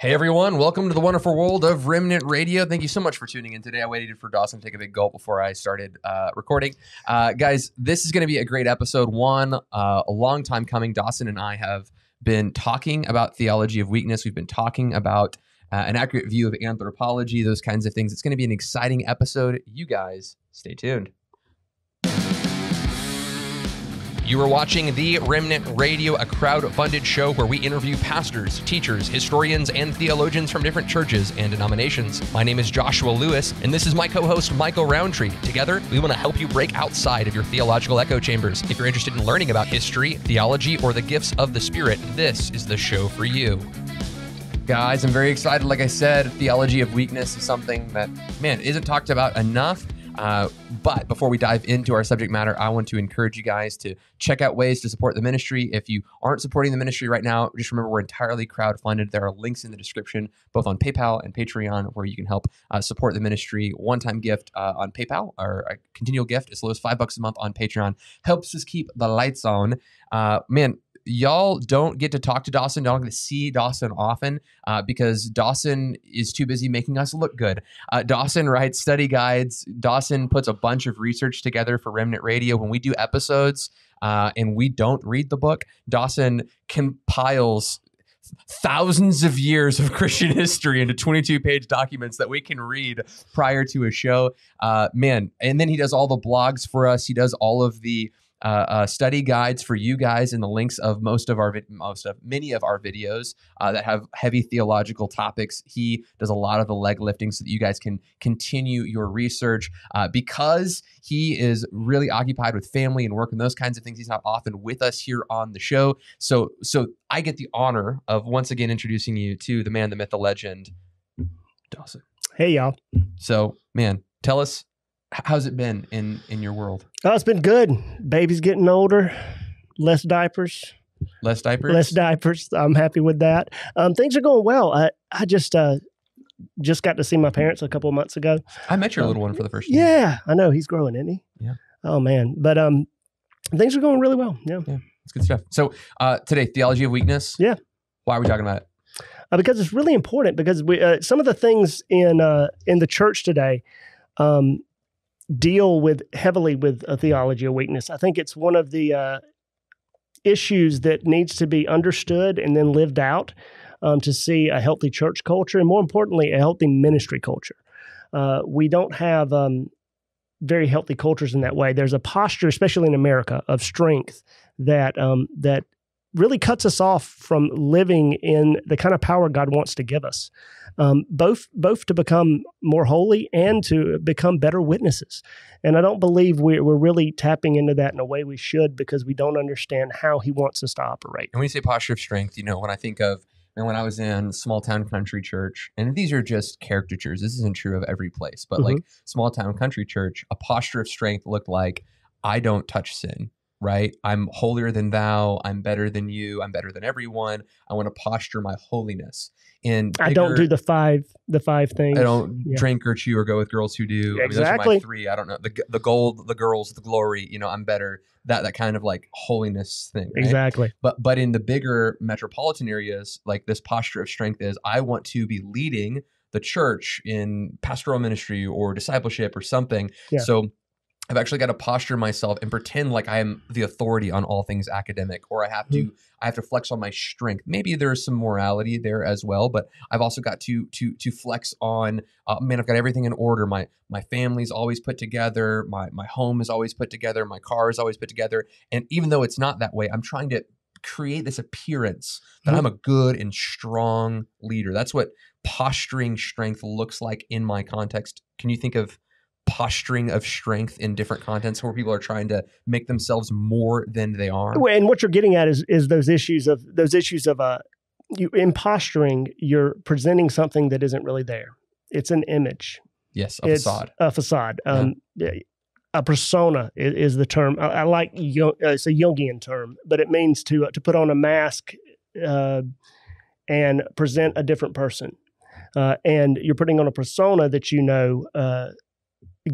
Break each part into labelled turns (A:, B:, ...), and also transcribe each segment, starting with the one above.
A: Hey everyone, welcome to the wonderful world of Remnant Radio. Thank you so much for tuning in today. I waited for Dawson to take a big gulp before I started uh, recording. Uh, guys, this is going to be a great episode. One, uh, a long time coming. Dawson and I have been talking about theology of weakness. We've been talking about uh, an accurate view of anthropology, those kinds of things. It's going to be an exciting episode. You guys stay tuned. You are watching The Remnant Radio, a crowd-funded show where we interview pastors, teachers, historians, and theologians from different churches and denominations. My name is Joshua Lewis, and this is my co-host Michael Rowntree. Together, we want to help you break outside of your theological echo chambers. If you're interested in learning about history, theology, or the gifts of the Spirit, this is the show for you. Guys, I'm very excited. Like I said, theology of weakness is something that, man, isn't talked about enough. Uh, but before we dive into our subject matter, I want to encourage you guys to check out ways to support the ministry. If you aren't supporting the ministry right now, just remember we're entirely crowd funded. There are links in the description, both on PayPal and Patreon, where you can help uh, support the ministry. One time gift uh, on PayPal or a continual gift as low as five bucks a month on Patreon helps us keep the lights on. Uh, man, y'all don't get to talk to Dawson, don't get to see Dawson often uh, because Dawson is too busy making us look good. Uh, Dawson writes study guides. Dawson puts a bunch of research together for Remnant Radio. When we do episodes uh, and we don't read the book, Dawson compiles thousands of years of Christian history into 22 page documents that we can read prior to a show. Uh, man, and then he does all the blogs for us. He does all of the uh, uh, study guides for you guys in the links of most of our most of many of our videos uh, that have heavy theological topics. He does a lot of the leg lifting so that you guys can continue your research uh, because he is really occupied with family and work and those kinds of things. He's not often with us here on the show, so so I get the honor of once again introducing you to the man, the myth, the legend, Dawson.
B: Hey y'all.
A: So man, tell us how's it been in in your world?
B: Oh, it's been good. Baby's getting older, less diapers.
A: Less diapers.
B: Less diapers. I'm happy with that. Um, things are going well. I I just uh, just got to see my parents a couple of months ago.
A: I met your um, little one for the first time.
B: Yeah, I know he's growing, isn't he?
A: Yeah.
B: Oh man, but um, things are going really well. Yeah.
A: Yeah, it's good stuff. So uh, today, theology of weakness.
B: Yeah.
A: Why are we talking about it?
B: Uh, because it's really important. Because we uh, some of the things in uh, in the church today. Um, deal with heavily with a theology of weakness. I think it's one of the uh, issues that needs to be understood and then lived out um, to see a healthy church culture and, more importantly, a healthy ministry culture. Uh, we don't have um, very healthy cultures in that way. There's a posture, especially in America, of strength that um, that really cuts us off from living in the kind of power God wants to give us, um, both both to become more holy and to become better witnesses. And I don't believe we're, we're really tapping into that in a way we should because we don't understand how He wants us to operate.
A: And when you say posture of strength, you know, when I think of and when I was in small town country church, and these are just caricatures, this isn't true of every place, but mm-hmm. like small town country church, a posture of strength looked like I don't touch sin right? I'm holier than thou. I'm better than you. I'm better than everyone. I want to posture my holiness. And
B: bigger, I don't do the five the five things.
A: I don't yeah. drink or chew or go with girls who do.
B: Exactly.
A: I mean, three. I don't know the the gold, the girls, the glory. You know, I'm better. That that kind of like holiness thing. Right?
B: Exactly.
A: But but in the bigger metropolitan areas, like this posture of strength is, I want to be leading the church in pastoral ministry or discipleship or something. Yeah. So I've actually got to posture myself and pretend like I am the authority on all things academic, or I have to mm-hmm. I have to flex on my strength. Maybe there's some morality there as well, but I've also got to to to flex on. Uh, man, I've got everything in order. My my family's always put together. My my home is always put together. My car is always put together. And even though it's not that way, I'm trying to create this appearance that mm-hmm. I'm a good and strong leader. That's what posturing strength looks like in my context. Can you think of posturing of strength in different contents where people are trying to make themselves more than they are.
B: And what you're getting at is is those issues of those issues of uh you in posturing, you're presenting something that isn't really there. It's an image.
A: Yes, a it's facade.
B: A facade. Um, yeah. A persona is, is the term. I, I like uh, it's a Jungian term, but it means to uh, to put on a mask uh, and present a different person. Uh, and you're putting on a persona that you know uh,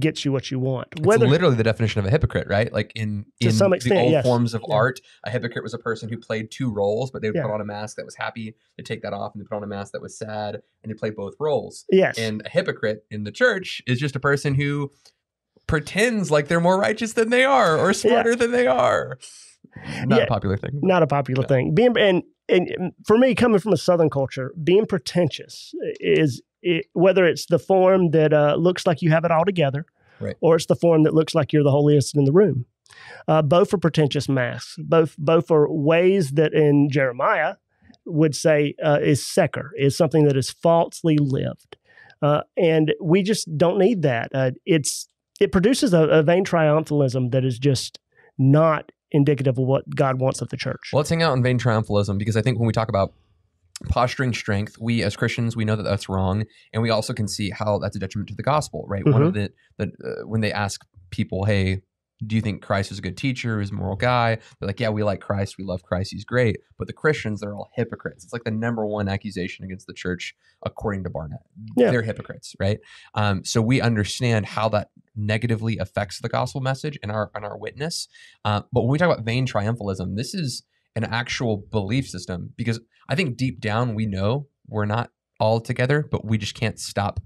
B: gets you what you want.
A: It's
B: Whether
A: literally the definition of a hypocrite, right? Like in in
B: some
A: the old
B: yes.
A: forms of
B: Yeah.
A: art, a hypocrite was a person who played two roles, but they would
B: Yeah.
A: put on a mask that was happy, they take that off, and they put on a mask that was sad, and they play both roles.
B: yes,
A: And a hypocrite in the church is just a person who pretends like they're more righteous than they are or smarter than they are. Not
B: Yeah.
A: a popular thing.
B: not a popular
A: Yeah.
B: thing. Being and and for me, coming from a Southern culture, being pretentious is it, whether it's the form that uh, looks like you have it all together,
A: Right.
B: or it's the form that looks like you're the holiest in the room. Uh, both are pretentious masks. Both both are ways that in Jeremiah would say uh, is sheqer is something that is falsely lived, uh, and we just don't need that. Uh, it's it produces a, a vain triumphalism that is just not indicative of what God wants of the church.
A: Well, let's hang out on vain triumphalism because I think when we talk about posturing strength, we as Christians we know that that's wrong, and we also can see how that's a detriment to the gospel. Right? One of the, the uh, when they ask people, "Hey, do you think Christ is a good teacher? Is a moral guy?" They're like, "Yeah, we like Christ. We love Christ. He's great." But the Christians, they're all hypocrites. It's like the number one accusation against the church, according to Barna.
B: Yeah.
A: They're hypocrites, right? Um, so we understand how that negatively affects the gospel message and our and our witness. Uh, but when we talk about vain triumphalism, this is an actual belief system because I think deep down we know we're not all together, but we just can't stop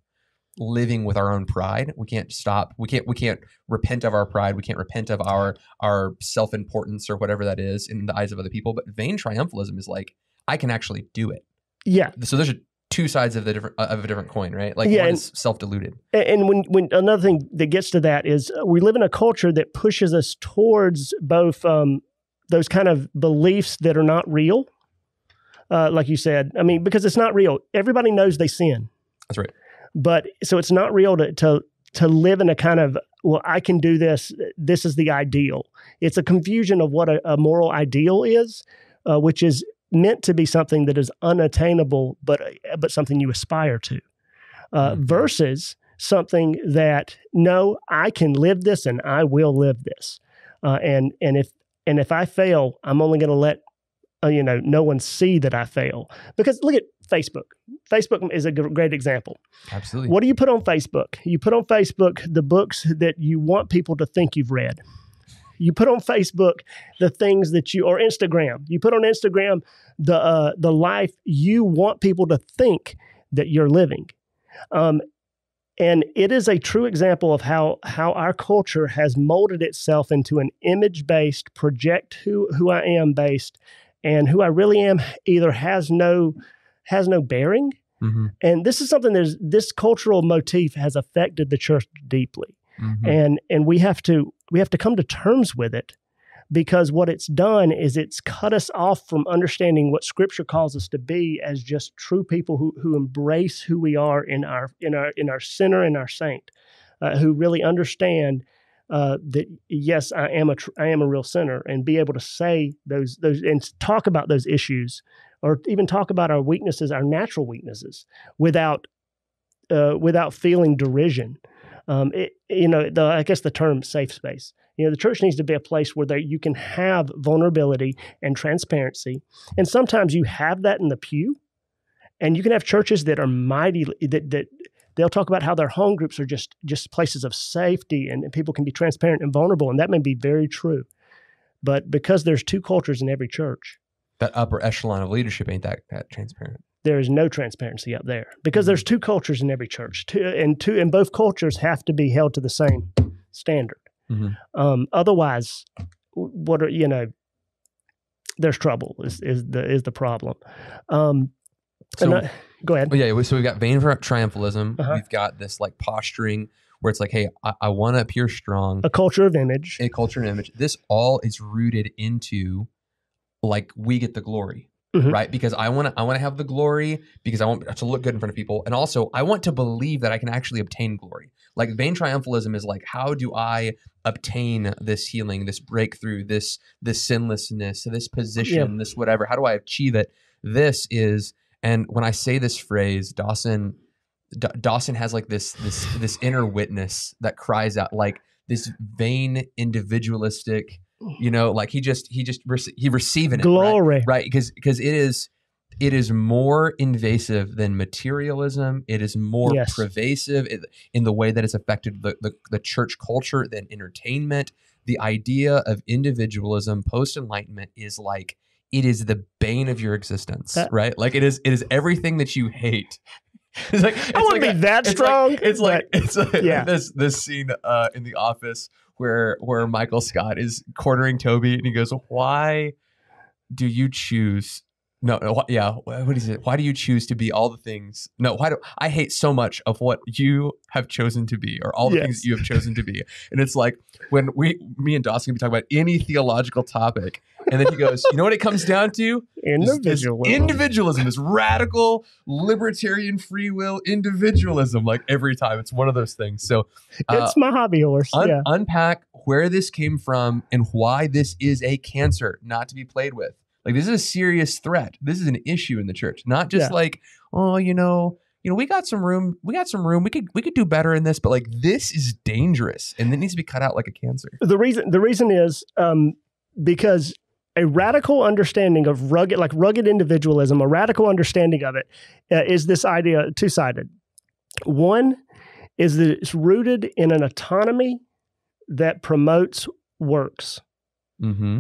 A: living with our own pride. We can't stop. We can't. We can't repent of our pride. We can't repent of our our self importance or whatever that is in the eyes of other people. But vain triumphalism is like I can actually do it.
B: Yeah,
A: So there's are two sides of the different of a different coin, right? Like
B: Yeah,
A: one
B: and-
A: is self deluded.
B: And when when another thing that gets to that is uh, we live in a culture that pushes us towards both um, those kind of beliefs that are not real, uh, like you said. I mean, because it's not real. Everybody knows they sin.
A: That's right.
B: But so it's not real to to to live in a kind of well, I can do this. This is the ideal. It's a confusion of what a, a moral ideal is, uh, which is meant to be something that is unattainable, but but something you aspire to, uh,
A: Mhm.
B: versus something that no, I can live this and I will live this, uh, and and if and if I fail, I'm only going to let uh, you know no one see that I fail because look at Facebook. Facebook is a g- great example.
A: Absolutely.
B: What do you put on Facebook? You put on Facebook the books that you want people to think you've read. You put on Facebook the things that you, or Instagram. You put on Instagram the uh, the life you want people to think that you're living. Um, and it is a true example of how how our culture has molded itself into an image based project who who I am based, and who I really am either has no has no bearing.
A: Mhm,
B: and this is something that is, this cultural motif has affected the church deeply.
A: Mhm.
B: and and we have to we have to come to terms with it because what it's done is it's cut us off from understanding what scripture calls us to be as just true people who who embrace who we are in our in our in our sinner and our saint uh, who really understand uh, that yes, I am a tr- I am a real sinner, and be able to say those those and talk about those issues, or even talk about our weaknesses, our natural weaknesses, without uh, without feeling derision. Um, it, you know, the, I guess the term safe space. You know, the church needs to be a place where there, you can have vulnerability and transparency, and sometimes you have that in the pew, and you can have churches that are mighty that that they'll talk about how their home groups are just just places of safety and, and people can be transparent and vulnerable and that may be very true but because there's two cultures in every church
A: that upper echelon of leadership ain't that that transparent.
B: there is no transparency up there because there's two cultures in every church two, and two and both cultures have to be held to the same standard
A: Mhm.
B: um, otherwise what are you know there's trouble is, is the is the problem um,
A: So,
B: I- go ahead
A: oh, yeah, so we've got vain triumphalism.
B: Uh-huh.
A: We've got this like posturing where it's like, hey, I, I want to appear strong.
B: a culture of image
A: a culture and image. This all is rooted into like we get the glory,
B: Mhm.
A: right? Because I want to I want to have the glory because I want to look good in front of people, and also I want to believe that I can actually obtain glory. Like vain triumphalism is like, how do I obtain this healing, this breakthrough, this this sinlessness, this position, this whatever? How do I achieve it? This is, and when I say this phrase, Dawson. D- Dawson has like this this this inner witness that cries out like this vain individualistic you know like he just he just rece- he receiving it right?
B: glory
A: right because because it is it is more invasive than materialism. It is more
B: Yes.
A: pervasive in, in the way that it's affected the, the, the church culture than entertainment. The idea of individualism post enlightenment is like it is the bane of your existence,
B: Uh,
A: right? Like it is it is everything that you hate. It's like it's
B: I wouldn't
A: like
B: be
A: a-
B: that
A: it's
B: strong.
A: Like, it's like it's like
B: yeah.
A: this this scene uh, in the office where where Michael Scott is cornering Toby and he goes, "Why do you choose?" No, yeah. What is it? Why do you choose to be all the things? No, why do I hate so much of what you have chosen to be, or all the things
B: Yes.
A: that you have chosen to be? And it's like when we, me and Dawson, can be talking about any theological topic, and then he goes, "You know what it comes down to? This- this
B: individualism.
A: individualism, this radical libertarian free will individualism. Like every time, it's one of those things. So, uh,
B: it's my hobby horse.
A: un-
B: yeah.
A: unpack where this came from and why this is a cancer not to be played with. Like this is a serious threat. This is an issue in the church, not just
B: Yeah.
A: like, oh, you know, you know, we got some room. We got some room. We could we could do better in this, but like this is dangerous and it needs to be cut out like a cancer.
B: the reason the reason is um, because a radical understanding of rugged like rugged individualism a radical understanding of it uh, is this idea two-sided one is that it's rooted in an autonomy that promotes works
A: Mm-hmm.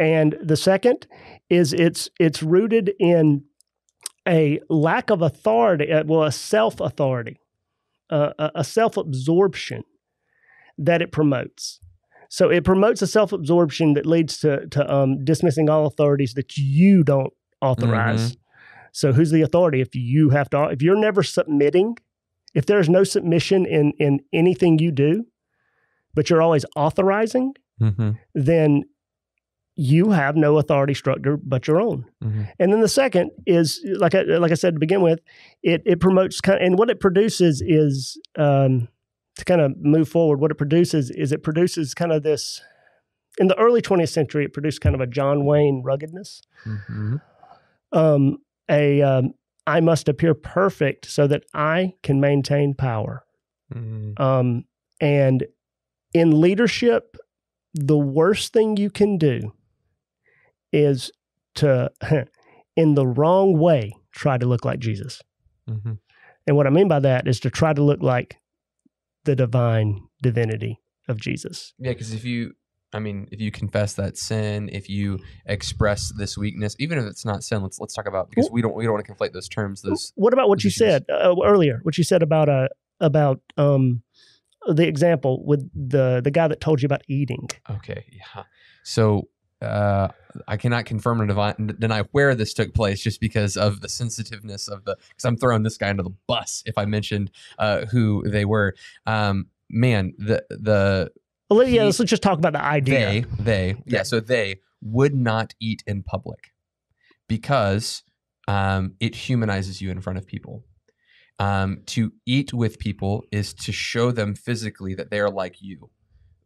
B: And the second is it's it's rooted in a lack of authority uh, well a self-authority uh, a, a self-absorption that it promotes. So it promotes a self-absorption that leads to, to um, dismissing all authorities that you don't authorize. So who's the authority if you have to if you're never submitting if there's no submission in in anything you do but you're always authorizing
A: Mm-hmm.
B: then you have no authority structure but your own.
A: Mm-hmm.
B: And then the second is like I, like I said to begin with, it it promotes kind and what it produces is um, to kind of move forward. What it produces is it produces kind of this. In the early 20th century, it produced kind of a John Wayne ruggedness.
A: Mm-hmm.
B: Um, a um, I must appear perfect so that I can maintain power.
A: Mm-hmm.
B: Um, and in leadership, the worst thing you can do is to, in the wrong way, try to look like Jesus.
A: Mm-hmm.
B: And what I mean by that is to try to look like the divine divinity of Jesus.
A: Yeah, because if you, I mean, if you confess that sin, if you express this weakness, even if it's not sin, let's let's talk about because we don't we don't want to conflate those terms. Those
B: What about what you said uh, earlier? What you said about uh, about um, the example with the the guy that told you about eating.
A: okay, yeah. So uh, I cannot confirm or deny where this took place, just because of the sensitiveness of the. Because I'm throwing this guy under the bus if I mentioned uh, who they were. Um, man, the the
B: yeah,
A: He-
B: let's just talk about the idea.
A: They, they, yeah. So they would not eat in public because um, it humanizes you in front of people. Um, to eat with people is to show them physically that they are like you.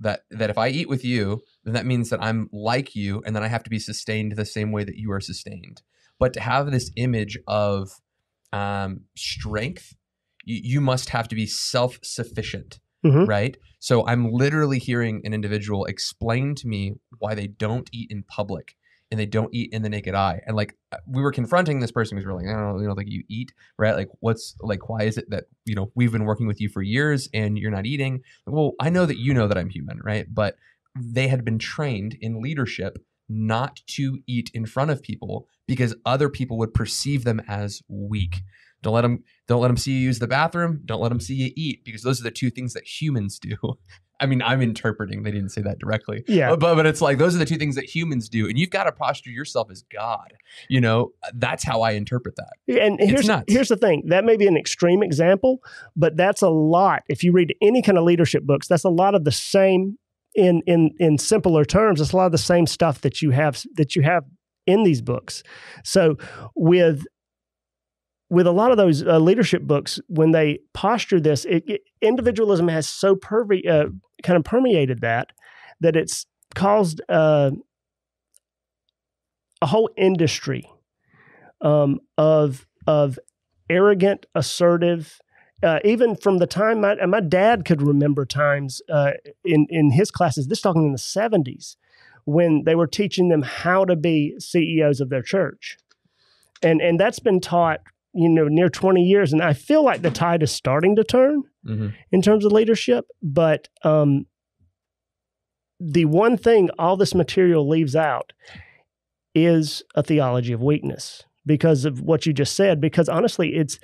A: That that if I eat with you, then that means that I'm like you, and then I have to be sustained the same way that you are sustained. But to have this image of um, strength, you, you must have to be self sufficient
B: Mhm.
A: right? So I'm literally hearing an individual explain to me why they don't eat in public and they don't eat in the naked eye. And like uh, we were confronting this person who's really, like, I don't know, you know, like you eat, right? Like what's like why is it that, you know, we've been working with you for years and you're not eating? Well, I know that you know that I'm human, right? But they had been trained in leadership not to eat in front of people because other people would perceive them as weak. Don't let them don't let them see you use the bathroom. Don't let them see you eat because those are the two things that humans do. I mean, I'm interpreting. They didn't say that directly.
B: Yeah.
A: But, but it's like those are the two things that humans do. And you've got to posture yourself as God. You know, that's how I interpret that.
B: And here's
A: nuts.
B: here's the thing. That may be an extreme example, but that's a lot. If you read any kind of leadership books, that's a lot of the same in in in simpler terms. It's a lot of the same stuff that you have that you have in these books. So with with a lot of those uh, leadership books, when they posture this, it, it- individualism has so perve- uh, kind of permeated that that it's caused uh, a whole industry um, of of arrogant, assertive. Uh, even from the time my my dad could remember times uh, in in his classes, this talking in the seventies, when they were teaching them how to be CEOs of their church, and and that's been taught you know near 20 years and i feel like the tide is starting to turn
A: hmm
B: in terms of leadership but um the one thing all this material leaves out is a theology of weakness because of what you just said because honestly it's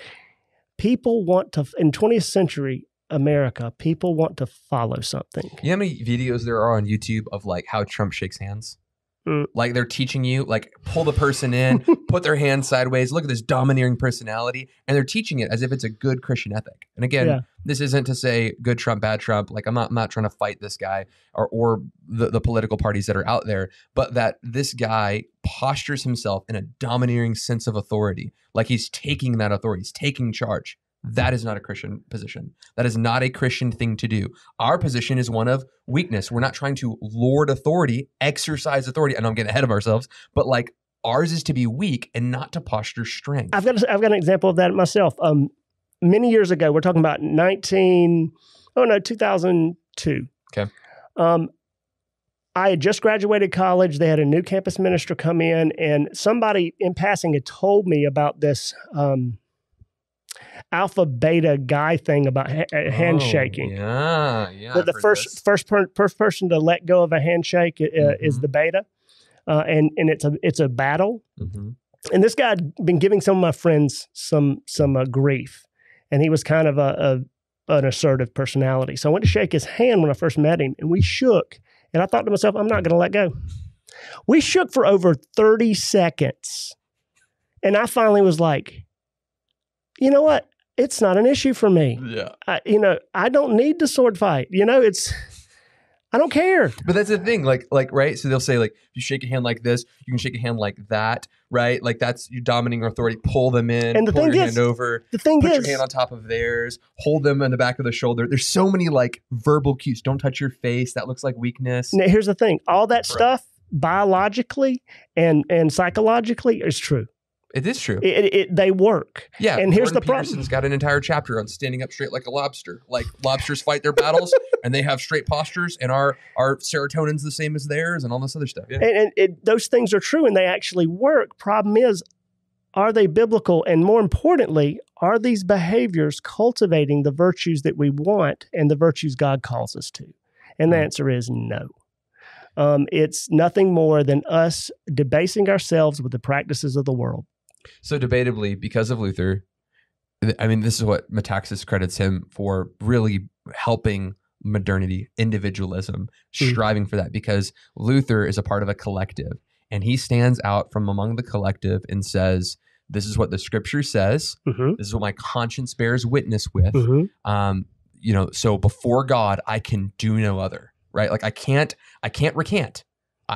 B: people want to in 20th century america people want to follow something
A: You know how many videos there are on YouTube of like how Trump shakes hands?
B: Mm.
A: Like they're teaching you, like pull the person in, put their hand sideways, look at this domineering personality, and they're teaching it as if it's a good Christian ethic. And again,
B: Yeah.
A: this isn't to say good Trump, bad Trump. Like I'm not, I'm not trying to fight this guy or or the, the political parties that are out there, but that this guy postures himself in a domineering sense of authority, like he's taking that authority, he's taking charge. That is not a Christian position. That is not a Christian thing to do. Our position is one of weakness. We're not trying to lord authority, exercise authority. I know I'm getting ahead of ourselves, but like ours is to be weak and not to posture strength.
B: I've got a, I've got an example of that myself. Um, many years ago, we're talking about 19, oh no two thousand two.
A: Okay.
B: Um, I had just graduated college. They had a new campus minister come in, and somebody in passing had told me about this um, alpha beta guy thing about ha- uh, handshaking.
A: Oh, yeah, yeah.
B: the the first
A: this.
B: first per, first person to let go of a handshake uh, is
A: Mhm.
B: the beta, uh, and and it's a it's a battle
A: Mhm.
B: and this guy had been giving some of my friends some some uh, grief, and he was kind of a, a an assertive personality. So I went to shake his hand when I first met him, and we shook. And I thought to myself, I'm not going to let go. We shook for over 30 seconds, and I finally was like, you know what? It's not an issue for me.
A: Yeah.
B: I, you know, I don't need to sword fight. You know, it's I don't care.
A: But that's the thing, like, like, right? So they'll say, like, if you shake a hand like this, you can shake a hand like that, right? Like that's you dominating authority. Pull them in,
B: And the
A: pull
B: thing
A: your
B: is-
A: hand over,
B: The thing
A: put
B: is,
A: your hand on top of theirs, hold them in the back of the shoulder. There's so many like verbal cues. Don't touch your face. That looks like weakness.
B: Now, here's the thing: all that
A: Right.
B: stuff, biologically and and psychologically, is true.
A: It is true.
B: It, it, it- they work.
A: Yeah,
B: And here's
A: Jordan
B: the problem.
A: Peterson's got an entire chapter on standing up straight like a lobster. Like lobsters fight their battles, and they have straight postures, and our our serotonin's the same as theirs, and all this other stuff. Yeah,
B: And, and it, those things are true, and they actually work. Problem is, are they biblical? And more importantly, are these behaviors cultivating the virtues that we want and the virtues God calls us to? And the
A: Mm.
B: answer is no. Um, it's nothing more than us debasing ourselves with the practices of the world.
A: So debatably, because of Luther, I mean, this is what Metaxas credits him for really helping modernity, individualism,
B: Mm.
A: striving for that, because Luther is a part of a collective and he stands out from among the collective and says, This is what the scripture says.
B: Mm-hmm.
A: This is what my conscience bears witness with.
B: Mm-hmm.
A: Um, you know, so before God, I can do no other, right? Like I can't, I can't recant.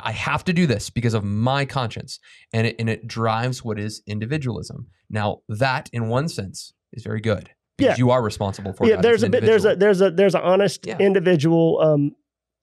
A: I have to do this because of my conscience, and it and it drives what is individualism. Now that, in one sense, is very good because
B: Yeah.
A: you are responsible for.
B: yeah, there's a bit, there's a there's a there's an honest
A: Yeah.
B: individual um,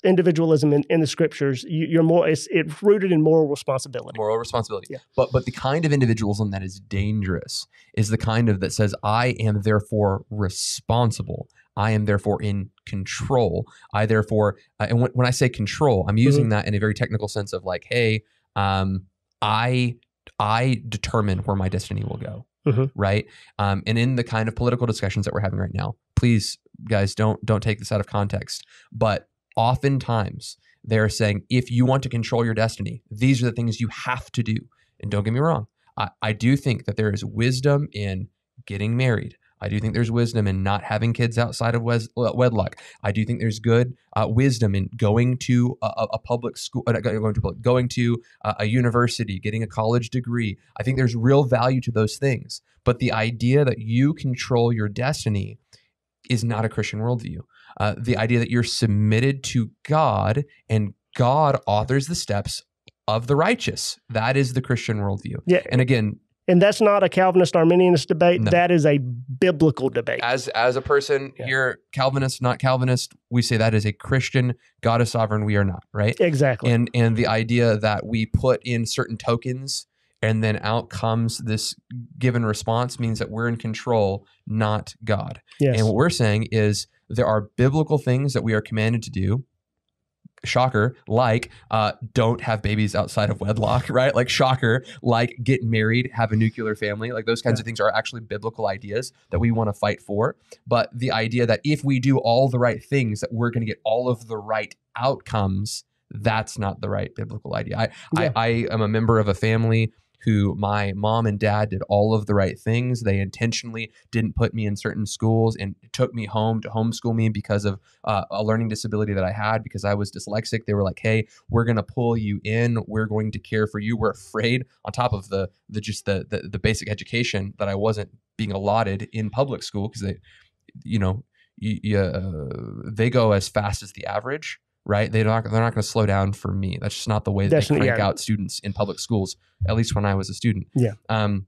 B: individualism in, in the scriptures. You, you're more it's, it's rooted in moral responsibility.
A: moral responsibility.
B: Yeah.
A: But but the kind of individualism that is dangerous is the kind of that says I am therefore responsible. I am therefore in control. I therefore uh, and when, when I say control, I'm using that in a very technical sense of like, hey, um, I I determine where my destiny will go.
B: Mhm.
A: Right. Um, and in the kind of political discussions that we're having right now, please, guys, don't don't take this out of context. But oftentimes they're saying if you want to control your destiny, these are the things you have to do. And don't get me wrong, I, I do think that there is wisdom in getting married. I do think there's wisdom in not having kids outside of wes- uh, wedlock. I do think there's good uh, wisdom in going to a, a- public school, uh, going to public- going to a, a university, getting a college degree. I think there's real value to those things. But the idea that you control your destiny is not a Christian worldview. Uh, the idea that you're submitted to God and God authors the steps of the righteous. That is the Christian worldview.
B: Yeah,
A: And again,
B: and that's not a Calvinist Arminianist debate.
A: No.
B: That is a biblical debate.
A: as as a person
B: Yeah.
A: here, Calvinist, not Calvinist, we say that is a Christian. God is sovereign. We are not, right?
B: exactly.
A: And and the idea that we put in certain tokens and then out comes this given response means that we're in control, not God.
B: yes.
A: And what we're saying is there are biblical things that we are commanded to do. Shocker like uh, don't have babies outside of wedlock right like shocker like get married have a nuclear family like those kinds
B: Yeah.
A: of things are actually biblical ideas that we want to fight for but the idea that if we do all the right things that we're going to get all of the right outcomes that's not the right biblical idea I,
B: Yeah.
A: I i am a member of a family who my mom and dad did all of the right things they intentionally didn't put me in certain schools and took me home to homeschool me because of uh, a learning disability that I had because I was dyslexic. They were like, "Hey, we're gonna pull you in. We're going to care for you." We're afraid, on top of the the just the the, the basic education that I wasn't being allotted in public school because they, you know, you, you, uh, they go as fast as the average. Right? They're not. They're not going to slow down for me. That's just not the way that they crank
B: yeah.
A: out students in public schools. At least when I was a student.
B: Yeah.
A: Um,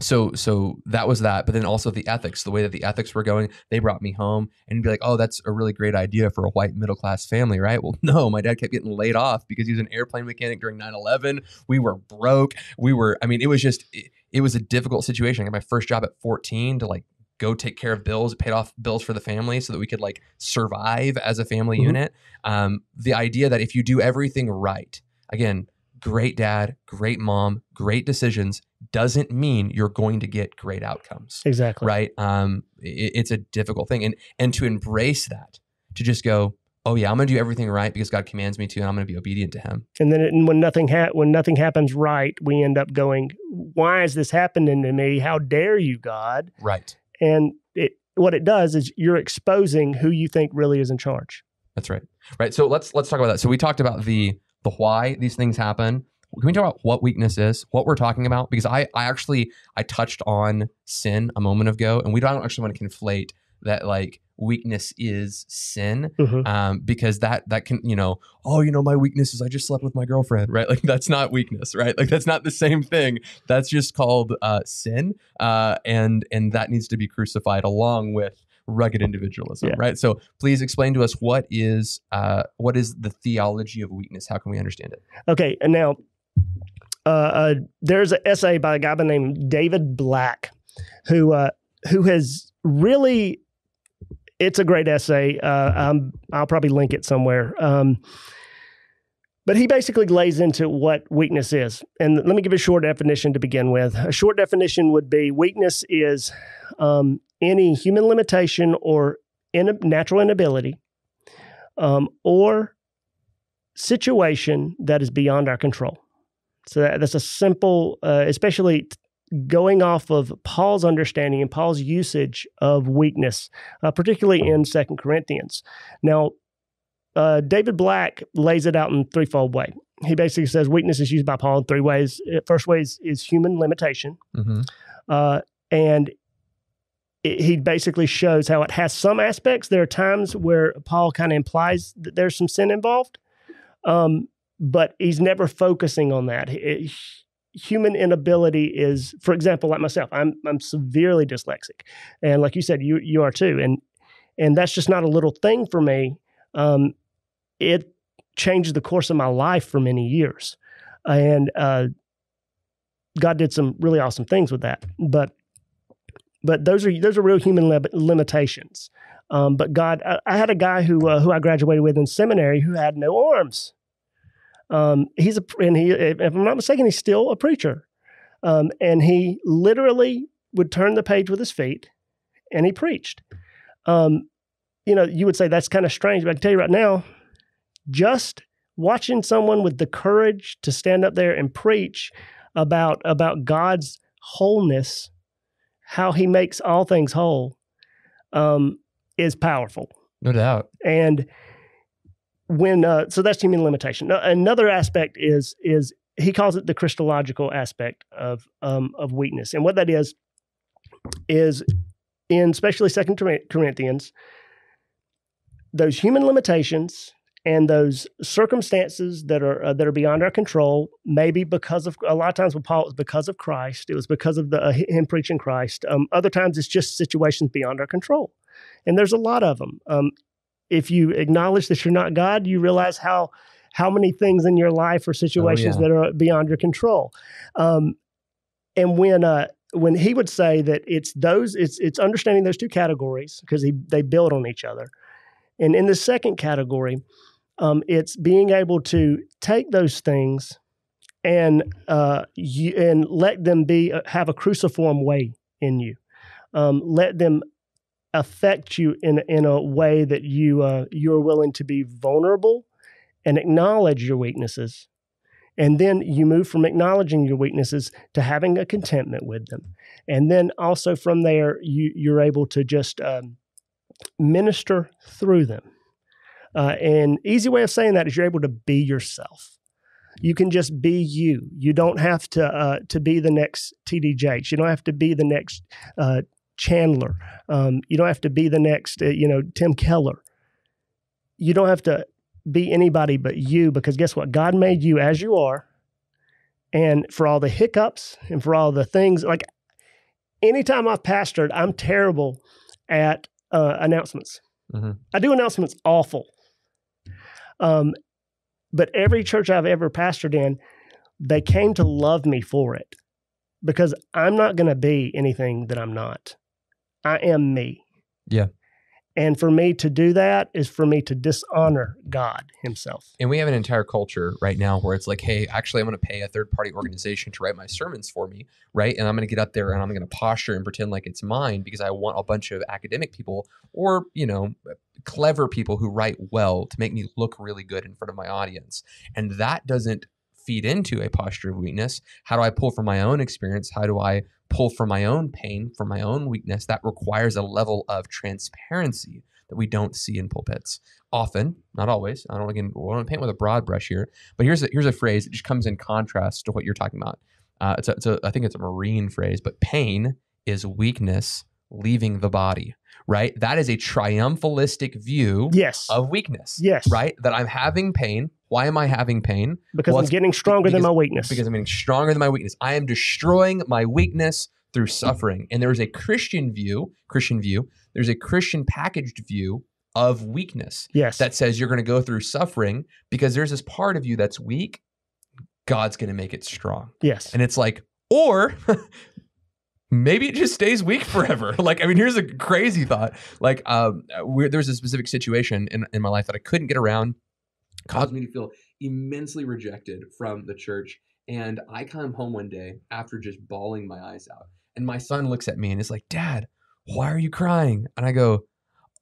A: so so that was that but then also the ethics the way that the ethics were going they brought me home and be like oh that's a really great idea for a white middle class family right well no my dad kept getting laid off because he was an airplane mechanic during 9-11 we were broke we were i mean it was just it, it was a difficult situation i got my first job at 14 to like go take care of bills paid off bills for the family so that we could like survive as a family
B: Mhm.
A: unit um, the idea that if you do everything right again great dad great mom great decisions doesn't mean you're going to get great outcomes
B: Exactly.
A: right um it, it's a difficult thing and and to embrace that to just go oh yeah i'm gonna do everything right because god commands me to and i'm gonna be obedient to him
B: And then it, and when nothing ha- when nothing happens right, we end up going, "Why is this happening to me? How dare you, God?"
A: right
B: And it what it does is you're exposing who you think really is in charge.
A: that's right. Right. So let's let's talk about that. So we talked about the the why these things happen. Can we talk about what weakness is what we're talking about? Because i i actually i touched on sin a moment ago and we don't actually want to conflate that like weakness is sin
B: Mhm.
A: um, because that that can you know oh you know my weakness is I just slept with my girlfriend right like that's not weakness right like that's not the same thing that's just called uh, sin uh, and and that needs to be crucified along with rugged individualism
B: Yeah.
A: right so please explain to us what is uh, what is the theology of weakness how can we understand it
B: Okay, and now uh, uh, there's an essay by a guy by the name David Black, who uh, who has really. It's a great essay. Uh, um, I'll probably link it somewhere. Um, but he basically lays into what weakness is. And let me give a short definition to begin with. A short definition would be weakness is um, any human limitation or in, natural inability um, or situation that is beyond our control. So that, that's a simple, uh, especially going off of Paul's understanding and Paul's usage of weakness, uh, particularly in Second Corinthians. Now, uh, David Black lays it out in threefold way. He basically says weakness is used by Paul in three ways. Uh, First way is, is human limitation,
A: mm-hmm.
B: uh, and it, he basically shows how it has some aspects. There are times where Paul kind of implies that there's some sin involved, um, but he's never focusing on that. Human inability is, for example, like myself, I'm I'm severely dyslexic, and like you said, you you are too, and and that's just not a little thing for me. Um, it changed the course of my life for many years, and uh, God did some really awesome things with that. But but those are those are real human lim- limitations. Um, but God, I, I had a guy who uh, who I graduated with in seminary who had no arms. Um, he's a and he, if I'm not mistaken, he's still a preacher. Um, and he literally would turn the page with his feet, and he preached. Um, you know, you would say that's kind of strange, but I can tell you right now, just watching someone with the courage to stand up there and preach about about God's wholeness, how He makes all things whole, um, is powerful.
A: no doubt
B: And when uh, so that's human limitation. Another aspect is is he calls it the Christological aspect of um, of weakness, and what that is is in especially Second Corinthians, those human limitations and those circumstances that are uh, that are beyond our control, maybe because of a lot of times with Paul it was because of Christ, it was because of the uh, him preaching Christ. Um, other times it's just situations beyond our control, and there's a lot of them. Um, if you acknowledge that you're not God, you realize how how many things in your life or situations
A: yeah.
B: that are beyond your control. Um, and when uh, when he would say that it's those, it's it's understanding those two categories because they build on each other. And in the second category, Um, it's being able to take those things and uh, you, and let them be uh, have a cruciform way in you. Um, let them affect you in in a way that you uh, you're willing to be vulnerable and acknowledge your weaknesses. And then you move from acknowledging your weaknesses to having a contentment with them. And then also from there, you, you're able to just um, minister through them. Uh, and easy way of saying that is you're able to be yourself. You can just be you. You don't have to uh, to be the next TD Jakes. You don't have to be the next uh, Chandler. Um, you don't have to be the next uh, you know Tim Keller. You don't have to be anybody but you because guess what? God made you as you are. And for all the hiccups and for all the things, like anytime I've pastored, I'm terrible at uh, announcements.
A: Mm-hmm.
B: I do announcements awful. Um, but every church I've ever pastored in, they came to love me for it because I'm not going to be anything that I'm not. I am me.
A: Yeah.
B: And for me to do that is for me to dishonor God Himself.
A: And we have an entire culture right now where it's like, hey, actually, I'm going to pay a third party organization to write my sermons for me, right? And I'm going to get up there and I'm going to posture and pretend like it's mine because I want a bunch of academic people or, you know, clever people who write well to make me look really good in front of my audience. And that doesn't feed into a posture of weakness. How do I pull from my own experience? How do I pull from my own pain, from my own weakness? That requires a level of transparency that we don't see in pulpits often, not always. I don't again want to paint with a broad brush here, but here's a, here's a phrase that just comes in contrast to what you're talking about. Uh, it's, a, it's a, I think it's a marine phrase, but pain is weakness leaving the body. Right, that is a triumphalistic view
B: Yes.
A: of weakness.
B: yes.
A: Right, that I'm having pain. Why am I having pain?
B: Because
A: Well,
B: I'm getting stronger than my weakness.
A: because I'm getting stronger than my weakness. I am destroying my weakness through suffering. And there's a Christian view, Christian view, there's a Christian packaged view of weakness
B: yes.
A: that says you're going to go through suffering because there's this part of you that's weak. God's going to make it strong.
B: yes.
A: And it's like, or maybe it just stays weak forever. like, I mean, here's a crazy thought. Like, um, we're, there's a specific situation in, in my life that I couldn't get around, caused me to feel immensely rejected from the church. And I come home one day after just bawling my eyes out. And my son looks at me and is like, Dad, why are you crying? And I go,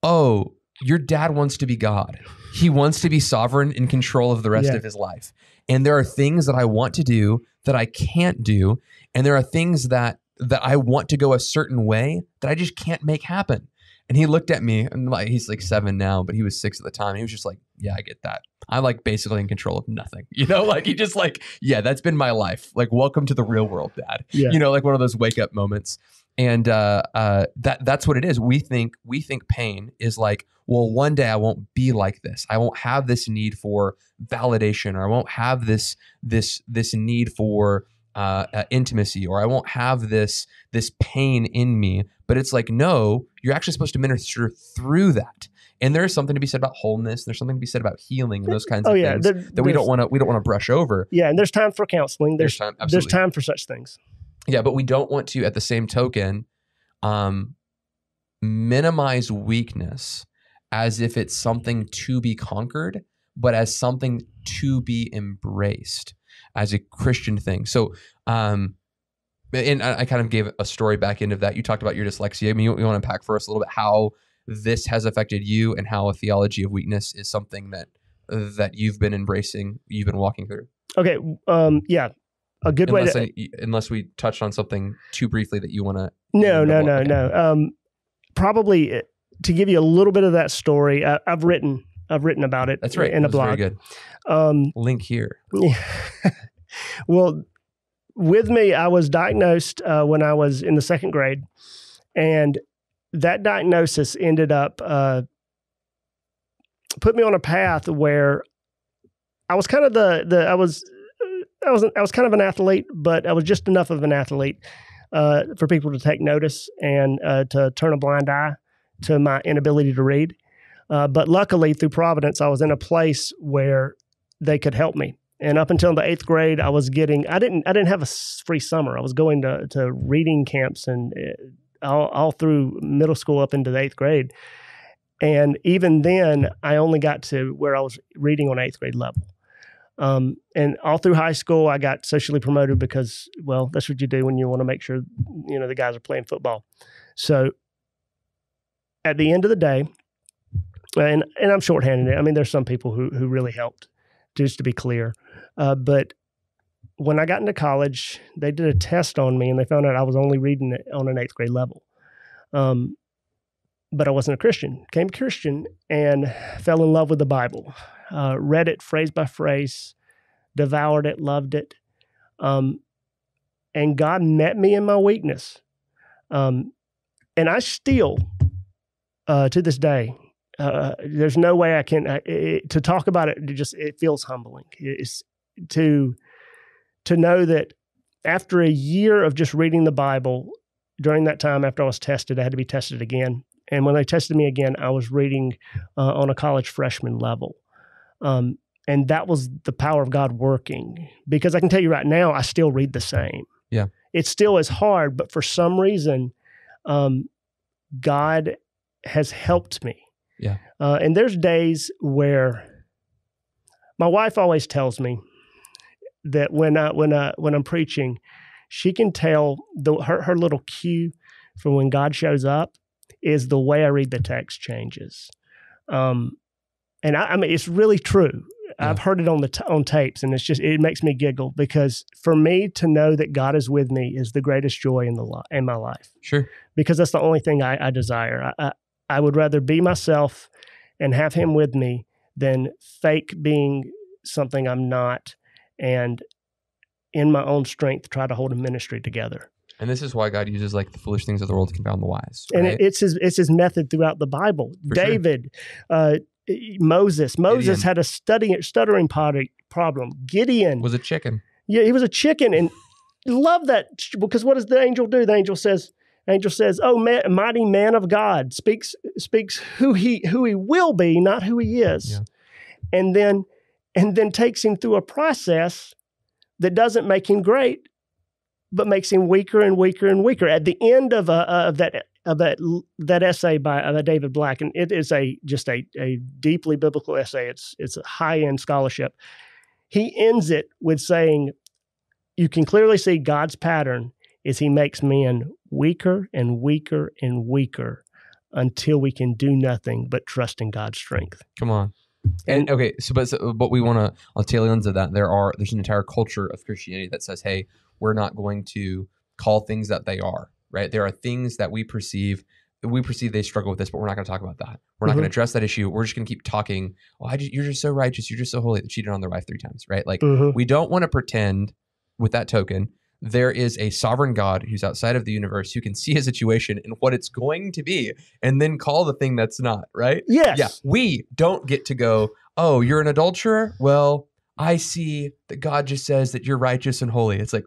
A: Oh, your dad wants to be God. He wants to be sovereign in control of the rest
B: Yeah.
A: of his life. And there are things that I want to do that I can't do. And there are things that that I want to go a certain way that I just can't make happen. And he looked at me and like he's like seven now, but he was six at the time. He was just like, Yeah, I get that. I'm like basically in control of nothing. You know, like he just like, yeah, that's been my life. Like, welcome to the real world, dad.
B: Yeah.
A: You know, like one of those wake up moments. And uh, uh, that that's what it is. We think we think pain is like, well, one day I won't be like this. I won't have this need for validation, or I won't have this this this need for uh, uh, intimacy, or I won't have this this pain in me. But it's like, no, you're actually supposed to minister through that. And there's something to be said about wholeness. There's something to be said about healing and those kinds
B: oh
A: of
B: yeah.
A: things
B: there-
A: that we don't want to we don't want to brush over.
B: Yeah, and there's time for counseling. There's
A: time,
B: there's time for such things.
A: Yeah, but we don't want to, at the same token, um, minimize weakness as if it's something to be conquered, but as something to be embraced as a Christian thing. So, um, and I, I kind of gave a story back into that. You talked about your dyslexia. I mean, you, you want to unpack for us a little bit how this has affected you and how a theology of weakness is something that that you've been embracing, you've been walking through.
B: Okay. Um. Yeah. A good way
A: Unless,
B: to.
A: I, unless we touched on something too briefly that you want to
B: no, no, no, no. Um. Probably uh, to give you a little bit of that story. I've written. I've written about it.
A: That's right.
B: in a
A: That's very
B: blog.
A: good.
B: Um.
A: Link here.
B: well, with me, I was diagnosed uh, when I was in the second grade, and that diagnosis ended up uh, put me on a path where I was kind of the the I was I was I was kind of an athlete, but I was just enough of an athlete uh, for people to take notice and uh, to turn a blind eye to my inability to read. Uh, but luckily, through Providence, I was in a place where they could help me. And up until the eighth grade, I was getting I didn't I didn't have a free summer. I was going to to reading camps and uh, all, all through middle school up into the eighth grade. And even then, I only got to where I was reading on eighth grade level. Um, and all through high school, I got socially promoted because, well, that's what you do when you want to make sure, you know, the guys are playing football. So at the end of the day, and and I'm shorthanded. I mean, there's some people who who really helped, just to be clear. Uh, but when I got into college, they did a test on me and they found out I was only reading it on an eighth grade level. Um, but I wasn't a Christian. Came Christian and fell in love with the Bible. Uh, read it phrase by phrase, devoured it, loved it. Um, and God met me in my weakness. Um, and I still, uh, to this day, uh, there's no way I can it, to talk about it. it. Just it feels humbling. It's to to know that after a year of just reading the Bible, during that time after I was tested, I had to be tested again. And when they tested me again, I was reading uh, on a college freshman level. Um, and that was the power of God working because I can tell you right now, I still read the same.
A: Yeah.
B: It still is hard, but for some reason, um, God has helped me.
A: Yeah.
B: Uh, and there's days where my wife always tells me that when I when I when I'm preaching, she can tell the her her little cue for when God shows up is the way I read the text changes. Um, and I, I mean, it's really true. Yeah. I've heard it on the t- on tapes, and it's just it makes me giggle because for me to know that God is with me is the greatest joy in the li- in my life.
A: Sure,
B: because that's the only thing I, I desire. I, I, I would rather be myself and have Him with me than fake being something I'm not, and in my own strength try to hold a ministry together.
A: And this is why God uses like the foolish things of the world to confound the wise.
B: Right? And it's his it's his method throughout the Bible. For David, sure. uh, Moses. Moses Gideon. had a studying, stuttering problem. Gideon
A: was a chicken.
B: Yeah, he was a chicken, and love that because what does the angel do? The angel says, angel says, "Oh, man, mighty man of God speaks speaks who he who he will be, not who he is," yeah. and then and then takes him through a process that doesn't make him great, but makes him weaker and weaker and weaker. At the end of a, of that of that that essay by uh, David Black, and it is a just a, a deeply biblical essay. It's it's a high end scholarship. He ends it with saying, "You can clearly see God's pattern is He makes men weaker and weaker and weaker until we can do nothing but trust in God's strength."
A: Come on. And, and okay, so but so, but we want to on tail ends of that. There are there's an entire culture of Christianity that says, "Hey, we're not going to call things that they are." right? There are things that we perceive we perceive they struggle with this, but we're not going to talk about that. We're not mm-hmm. going to address that issue. We're just going to keep talking. Oh, I just, you're just so righteous. You're just so holy. That cheated on their wife three times, right? Like mm-hmm. we don't want to pretend with that token there is a sovereign God who's outside of the universe who can see a situation and what it's going to be, and then call the thing that's not right.
B: Yes.
A: Yeah. We don't get to go. Oh, you're an adulterer. Well, I see that God just says that you're righteous and holy. It's like,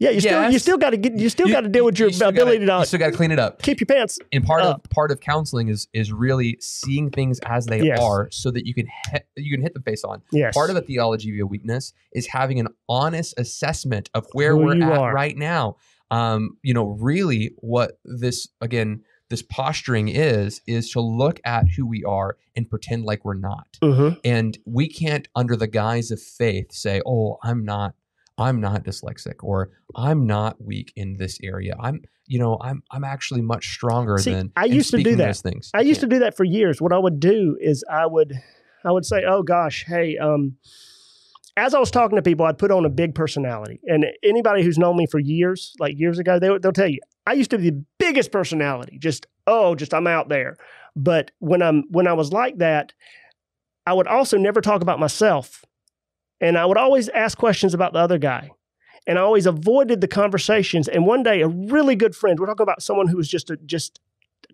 B: yeah, you still yes. you still got to get you still got to deal with your you ability
A: gotta,
B: to.
A: You still got to clean it up.
B: Keep your pants.
A: And part
B: up.
A: of part of counseling is is really seeing things as they yes. are, so that you can hit, you can hit them face on.
B: Yes.
A: Part of the theology of your weakness is having an honest assessment of where Who we're at are. right now. Um, you know, really, what this again this posturing is is to look at who we are and pretend like we're not.
B: Mm-hmm.
A: And we can't, under the guise of faith, say, "Oh, I'm not." I'm not dyslexic or I'm not weak in this area. I'm you know, I'm I'm actually much stronger
B: See,
A: than
B: I used to do that.
A: Things.
B: I used to do that for years. What I would do is I would I would say, "Oh gosh, hey, um as I was talking to people, I'd put on a big personality. And anybody who's known me for years, like years ago, they, they'll tell you, I used to be the biggest personality. Just, oh, just I'm out there. But when I'm when I was like that, I would also never talk about myself and I would always ask questions about the other guy. And I always avoided the conversations. And one day, a really good friend, we're talking about someone who was just a, just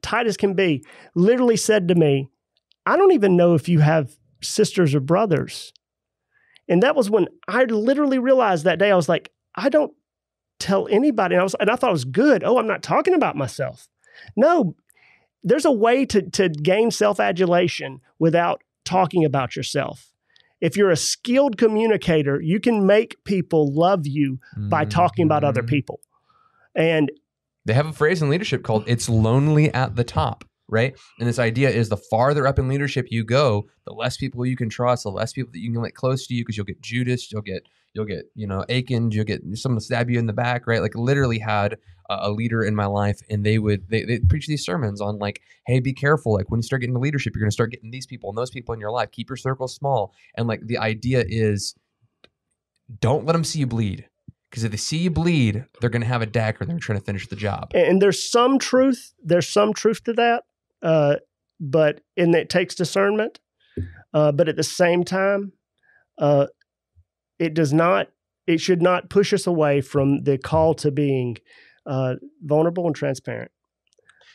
B: tight as can be, literally said to me, I don't even know if you have sisters or brothers. And that was when I literally realized that day, I was like, I don't tell anybody. And I, was, and I thought it was good. Oh, I'm not talking about myself. No, there's a way to, to gain self adulation without talking about yourself if you're a skilled communicator, you can make people love you mm-hmm. by talking about other mm-hmm. people. And
A: they have a phrase in leadership called "It's lonely at the top." right? And this idea is the farther up in leadership you go, the less people you can trust, the less people that you can let close to you because you'll get Judas, you'll get you'll get you know Achan, you'll get someone to stab you in the back, right? Like literally had a, leader in my life, and they would they they preach these sermons on like, hey, be careful. Like when you start getting the leadership, you're going to start getting these people and those people in your life. Keep your circle small, and like the idea is, don't let them see you bleed. Because if they see you bleed, they're going to have a dagger and they're trying to finish the job.
B: And there's some truth. There's some truth to that, uh, but and it takes discernment. Uh, but at the same time, uh, it does not. It should not push us away from the call to being uh, vulnerable and transparent.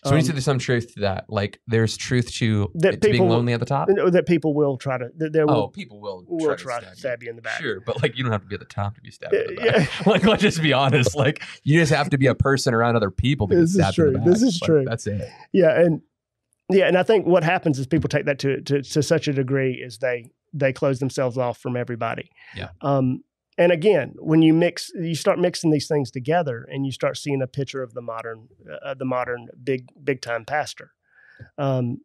A: So when you
B: Um,
A: there's some truth to that, like there's truth to,
B: That
A: it- to being
B: people-
A: lonely at the top.
B: That people will try to. That there
A: Oh, people will
B: will
A: try,
B: try
A: to
B: to
A: stab
B: stab you in the back.
A: Sure, but like you don't have to be at the top to be stabbed in the
B: Yeah,
A: back. like let's just be honest. Like you just have to be a person around other people to
B: This is
A: stabbed in the
B: true.
A: back.
B: This is
A: Like,
B: true.
A: That's it.
B: Yeah, and yeah, and I think what happens is people take that to to, to such a degree is they they close themselves off from everybody.
A: Yeah.
B: Um, and again, when you mix, you start mixing these things together, and you start seeing a picture of the modern, uh, the modern big big time pastor. Um,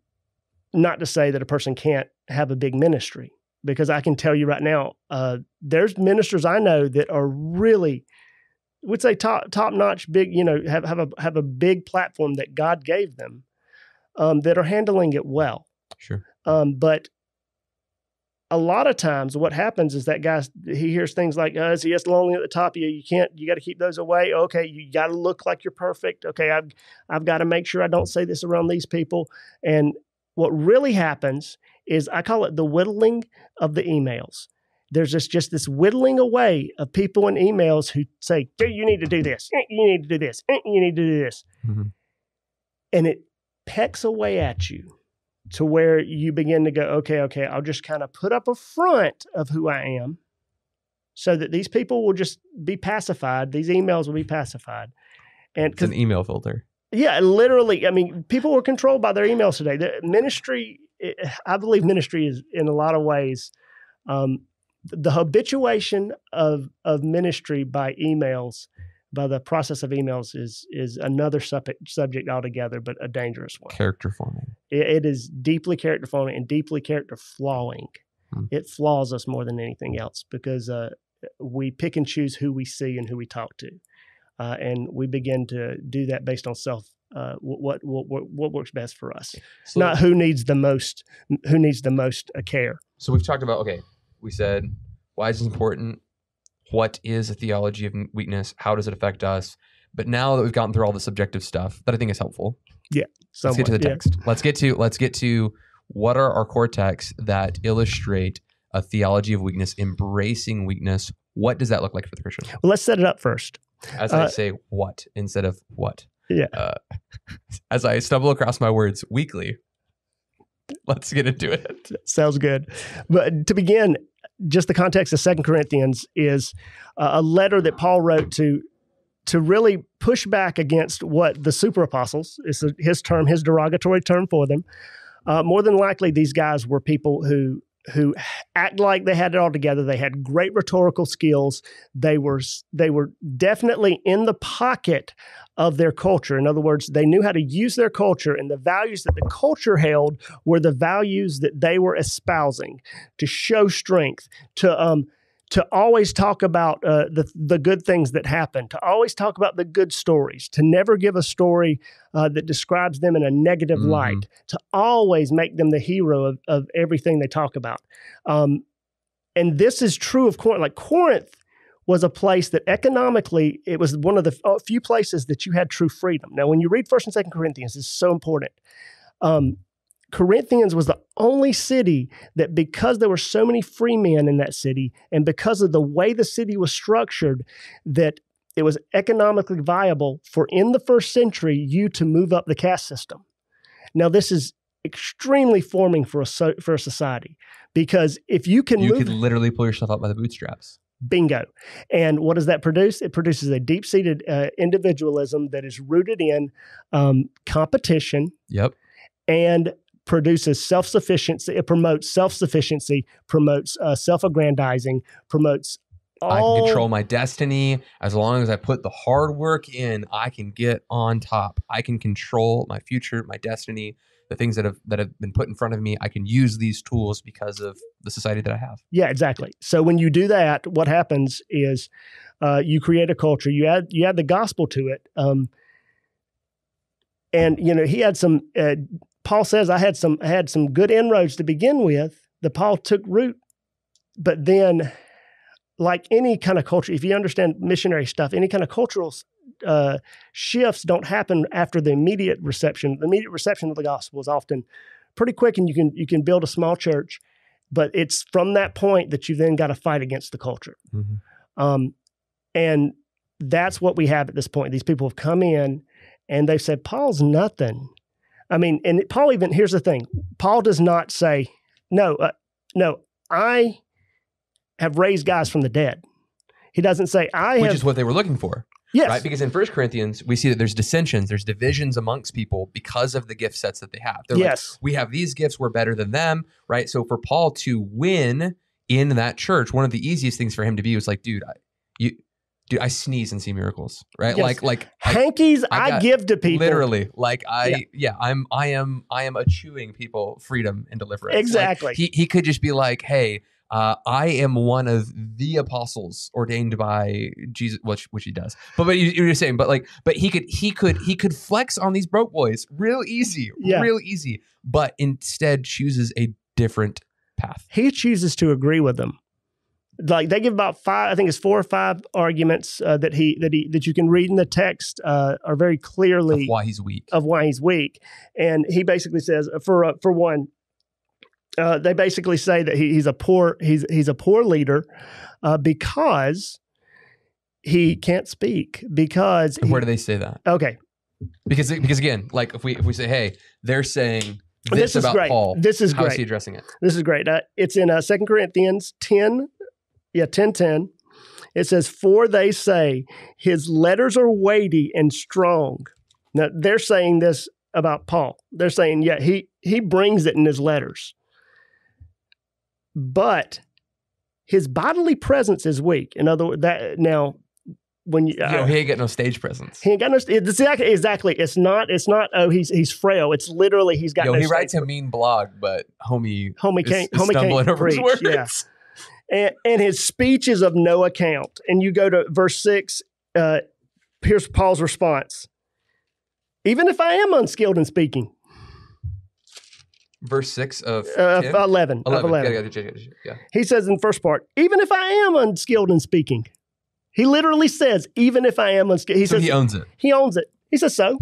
B: not to say that a person can't have a big ministry, because I can tell you right now, uh, there's ministers I know that are really would say top top notch big you know have have a have a big platform that God gave them um, that are handling it well
A: Sure.
B: um, but a lot of times what happens is that guy he hears things like uh, is he just lonely at the top of you you can't you got to keep those away okay you got to look like you're perfect okay I've I've got to make sure I don't say this around these people and what really happens is I call it the whittling of the emails there's just just this whittling away of people in emails who say, "Hey, you need to do this. You need to do this. You need to do this.
A: Mhm.
B: And it pecks away at you to where you begin to go, okay, okay, I'll just kind of put up a front of who I am so that these people will just be pacified. These emails will be pacified. And
A: It's an email filter.
B: yeah, literally. I mean, people were controlled by their emails today. The ministry, I believe, ministry is in a lot of ways um, the habituation of of ministry by emails, by the process of emails, is is another subject subject altogether, but a dangerous one.
A: Character forming.
B: It, it is deeply character forming and deeply character flawing.
A: Hmm.
B: It flaws us more than anything else because uh, we pick and choose who we see and who we talk to, uh, and we begin to do that based on self. Uh, what, what what what works best for us,
A: So,
B: not who needs the most, who needs the most uh, care.
A: so we've talked about okay. We said why is this important? What is a theology of weakness? How does it affect us? But now that we've gotten through all the subjective stuff that I think is helpful, yeah
B: let's
A: get to the
B: yeah.
A: text. Let's get to let's get to what are our core texts that illustrate a theology of weakness, embracing weakness. What does that look like for the Christian?
B: Well, let's set it up first.
A: As I
B: Uh,
A: say what instead of what.
B: Yeah.
A: Uh, as I stumble across my words weekly, let's get into it.
B: Sounds good. But to begin, just the context of Second Corinthians is a letter that Paul wrote to to really push back against what the super apostles is his term, his derogatory term for them. Uh, more than likely, these guys were people who who act like they had it all together. They had great rhetorical skills. They were they were definitely in the pocket of their culture. In other words, they knew how to use their culture, and the values that the culture held were the values that they were espousing to show strength, to um, to always talk about uh, the the good things that happen, to always talk about the good stories, to never give a story uh, that describes them in a negative
A: Mhm.
B: light, to always make them the hero of, of everything they talk about. Um, and this is true of Corinth. Like Corinth was a place that economically it was one of the few places that you had true freedom. Now, when you read First and Second Corinthians, it's so important. Um, Corinthians was the only city that, because there were so many free men in that city, and because of the way the city was structured, that it was economically viable for in the first century you to move up the caste system. Now, this is extremely forming for a so, for a society because if you can
A: You
B: move
A: could literally pull yourself up by the bootstraps.
B: Bingo. And what does that produce? It produces a deep seated uh, individualism that is rooted in um, competition
A: Yep.
B: and produces self sufficiency. It promotes self sufficiency, promotes uh, self aggrandizing, promotes
A: I can control my destiny as long as I put the hard work in. I can get on top. I can control my future, my destiny. the things that have that have been put in front of me. I can use these tools because of the society that I have.
B: Yeah, exactly. So when you do that, what happens is uh, you create a culture. You add you add the gospel to it. Um, and you know he had some. Uh, Paul says I had some I had some good inroads to begin with. The Paul took root, but then, like any kind of culture, if you understand missionary stuff, any kind of cultural uh, shifts don't happen after the immediate reception. The immediate reception of the gospel is often pretty quick, and you can you can build a small church, but it's from that point that you then got to fight against the culture.
A: Mm-hmm.
B: Um, and that's what we have at this point. These people have come in and they've said, Paul's nothing. I mean, and Paul even, here's the thing Paul does not say, no, uh, no, I have raised guys from the dead. He doesn't say, I
A: Which
B: have.
A: is what they were looking for.
B: yes.
A: Right? Because in First Corinthians, we see that there's dissensions, there's divisions amongst people because of the gift sets that they have. They're like,
B: yes.
A: we have these gifts, we're better than them, right? So for Paul to win in that church, one of the easiest things for him to be was like, dude, I, you, dude, I sneeze and see miracles, right?
B: Yes.
A: Like, like
B: Hankies
A: I
B: I,
A: got-
B: give to people.
A: literally, like I,
B: Yeah.
A: yeah. I'm, I am, I am eschewing people freedom and deliverance. Like,
B: Exactly.
A: he he could just be like, hey. Uh, I am one of the apostles ordained by Jesus, which which he does. But but you, you're saying, but like, but he could he could he could flex on these broke boys real easy,
B: Yeah.
A: real easy. But instead chooses a different path.
B: he chooses to agree with them. Like they give about five, I think it's four or five arguments uh, that he that he that you can read in the text uh, are very clearly Of
A: why he's weak.
B: of why he's weak. And he basically says, for uh, for one, uh, they basically say that he, he's a poor he's he's a poor leader uh, because he can't speak because he-
A: where do they say that?
B: okay
A: Because because again, like if we if we say, hey, they're saying this,
B: this, is
A: about
B: great
A: Paul.
B: this is
A: how is
B: great
A: he addressing it?
B: This is great. Uh, it's in uh, 2 Corinthians 10, yeah, 10 10. It says, For they say his letters are weighty and strong. Now, they're saying this about Paul. They're saying, yeah, he, he brings it in his letters. But his bodily presence is weak. In other words, that now, when you, uh,
A: he ain't got no stage presence.
B: he ain't got no, it's exactly, exactly. It's not, it's not, oh, he's, he's frail. It's literally, he's got
A: Yo,
B: no
A: he writes a mean blog, but homie
B: homie can't,
A: is
B: homie
A: stumbling
B: can't
A: over his
B: preach.
A: words.
B: Yeah. And, and his speech is of no account. And you go to verse six. Uh, here's Paul's response: Even if I am unskilled in speaking,
A: Verse six of
B: uh,
A: 10?
B: 11, of
A: 11.
B: 11.
A: Yeah, yeah, yeah, yeah,
B: he says in the first part, even if I am unskilled in speaking, he literally says, even if I am unskilled, he
A: So
B: says
A: he owns it.
B: he owns it. He says so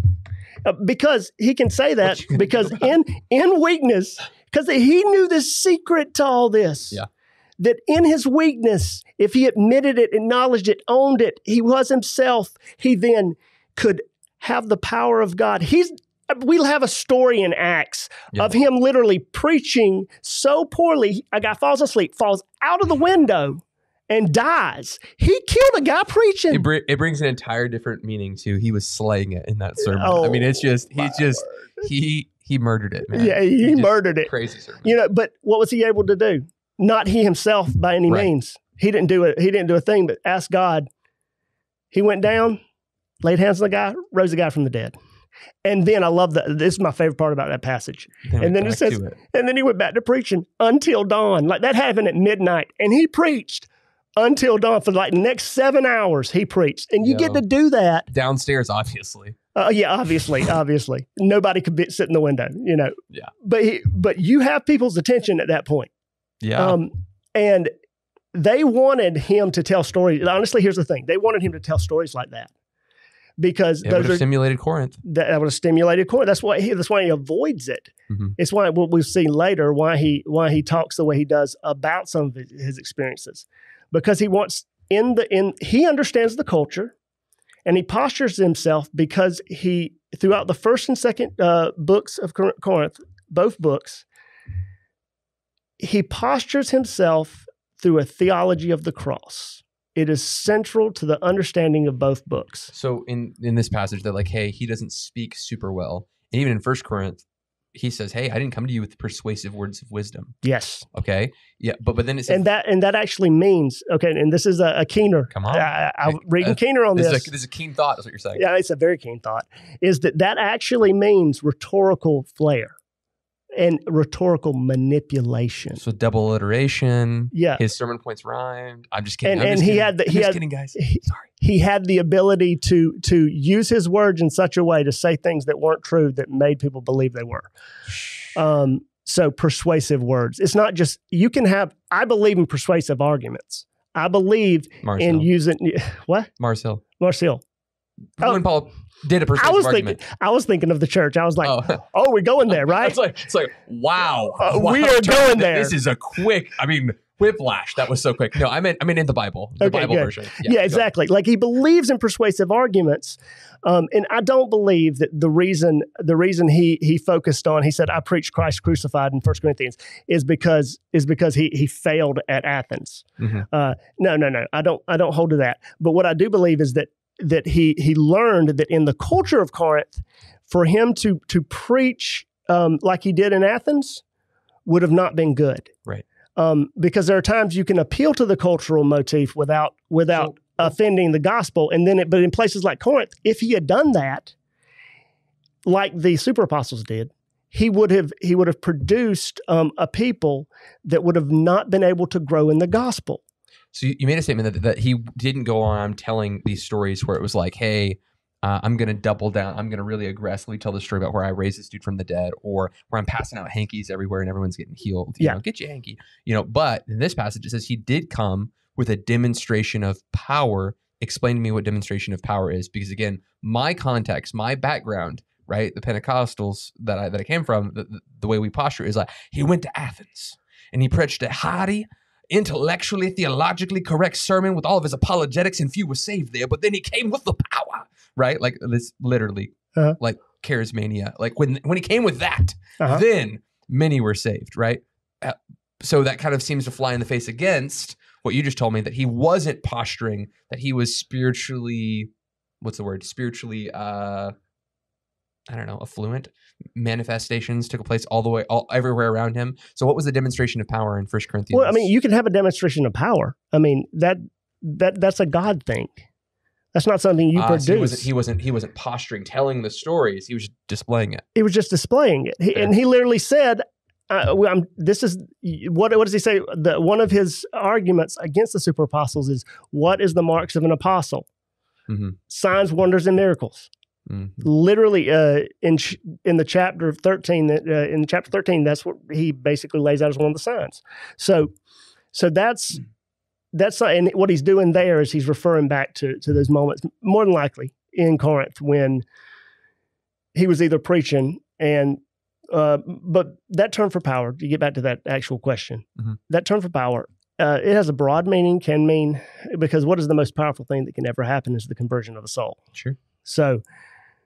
B: Uh, because he can say that
A: What you gonna
B: because in in weakness, because he knew the secret to all this.
A: Yeah.
B: That in his weakness, if he admitted it, acknowledged it, owned it, he was himself. He then could have the power of God. He's we'll have a story in Acts
A: Yeah.
B: of him literally preaching so poorly, a guy falls asleep, falls out of the window, and dies. He killed a guy preaching.
A: It, br- it brings an entire different meaning to he was slaying it in that sermon.
B: Oh,
A: I mean, it's oh
B: just
A: he just he he murdered it, man.
B: yeah, he,
A: just-
B: murdered it.
A: Crazy sermon.
B: You know, but what was he able to do? Not he himself by any
A: Right.
B: means. He didn't do it. He didn't do a thing, but ask God. He went down, laid hands on the guy, rose the guy from the dead. And then I love that. This is my favorite part about that passage. and then it says-
A: it.
B: And then he went back to preaching until dawn. Like that happened at midnight. And he preached until dawn for like the next seven hours. He preached. And you
A: Yo.
B: get to do that.
A: downstairs, obviously.
B: Uh, yeah, obviously, obviously. Nobody could be, sit in the window, you know.
A: Yeah.
B: But he, but you have people's attention at that point.
A: Yeah,
B: Um, and they wanted him to tell stories. Honestly, here's the thing: they wanted him to tell stories like that because
A: it would
B: those
A: have
B: are
A: simulated Corinth.
B: that, that would have stimulated core. That's why he. That's why he avoids it.
A: Mhm.
B: It's why what we'll see later why he why he talks the way he does about some of his, his experiences, because he wants in the in he understands the culture, and he postures himself because he throughout the first and second uh, books of Corinth, both books, he postures himself through a theology of the cross. It is central to the understanding of both books.
A: So in in this passage, they're like, hey, he doesn't speak super well, and even in First Corinth, he says, hey, I didn't come to you with persuasive words of wisdom.
B: Yes.
A: Okay, yeah, but but then it says,
B: and that and that actually means okay. And this is a, a Keener.
A: Come on.
B: I, I, I'm
A: Uh,
B: reading Keener on
A: this,
B: this.
A: is a, this is a keen thought. Is what you're saying.
B: yeah, it's a very keen thought. Is that that actually means rhetorical flair? And rhetorical manipulation.
A: So double alliteration.
B: Yeah.
A: His sermon points rhymed. I'm just kidding.
B: And- and he
A: kidding.
B: had the- he
A: just
B: had-
A: kidding, guys.
B: he-
A: Sorry.
B: he had the ability to to use his words in such a way to say things that weren't true that made people believe they were. Um, so persuasive words. It's not just you can have. I believe in persuasive arguments. I believe
A: Mars
B: in
A: Hill.
B: using what
A: Mars Hill.
B: Marcel. Oh.
A: Paul did a
B: I
A: persuasive
B: was
A: argument.
B: thinking. I was thinking of the church. I was like,
A: oh.
B: oh, we're going there, right?
A: It's like it's like wow,
B: Uh,
A: Wow.
B: we are going there.
A: This is a quick. I mean, whiplash. That was so quick. No, I meant I mean in the Bible, the
B: Okay,
A: Bible
B: good.
A: version.
B: yeah,
A: go.
B: exactly. Like he believes in persuasive arguments, um, and I don't believe that the reason the reason he he focused on he said I preach Christ crucified in First Corinthians is because is because he he failed at Athens.
A: Mhm.
B: Uh, no, no, no. I don't I don't hold to that. But what I do believe is that that he he learned that in the culture of Corinth, for him to to preach um, like he did in Athens would have not been good.
A: Right.
B: Um, because there are times you can appeal to the cultural motif without without offending the gospel, and then it, but in places like Corinth, if he had done that, like the super apostles did, he would have he would have produced um, a people that would have not been able to grow in the gospel.
A: So you, you made a statement that that he didn't go on telling these stories where it was like, hey. Uh, I'm gonna double down. I'm gonna really aggressively tell the story about where I raised this dude from the dead, or where I'm passing out hankies everywhere and everyone's getting healed. You
B: Yeah.
A: know, get you a hanky. You know, but in this passage it says he did come with a demonstration of power. Explain to me what demonstration of power is, because again, my context, my background, right, the Pentecostals that I that I came from, the, the, the way we posture is like he went to Athens and he preached at hearty, intellectually, theologically correct sermon with all of his apologetics, and few were saved there. But then he came with the power, right? Like this, literally,
B: Uh-huh.
A: like charismania. Like when when he came with that,
B: Uh-huh.
A: then many were saved, right? Uh, so that kind of seems to fly in the face against what you just told me that he wasn't posturing, that he was spiritually, what's the word? Spiritually, uh, I don't know, affluent. Manifestations took place all the way, all everywhere around him. So, what was the demonstration of power in First Corinthians?
B: Well, I mean, you can have a demonstration of power. I mean that that that's a God thing. That's not something you
A: Ah,
B: produce.
A: so he wasn't. He wasn't. He wasn't posturing, telling the stories. He was just displaying it.
B: he was just displaying it, he, and he literally said, uh, I'm, "This is what what does he say? The, one of his arguments against the super apostles is what is the marks of an apostle?
A: Mhm.
B: Signs, wonders, and miracles.
A: Mhm.
B: Literally, uh, in ch- in the chapter thirteen, that uh, in chapter thirteen, that's what he basically lays out as one of the signs. So, so that's that's and what he's doing there is he's referring back to to those moments, more than likely in Corinth when he was either preaching and uh, but that term for power to get back to that actual question
A: Mhm.
B: that term for power uh, it has a broad meaning can mean because what is the most powerful thing that can ever happen is the conversion of a soul
A: Sure.
B: so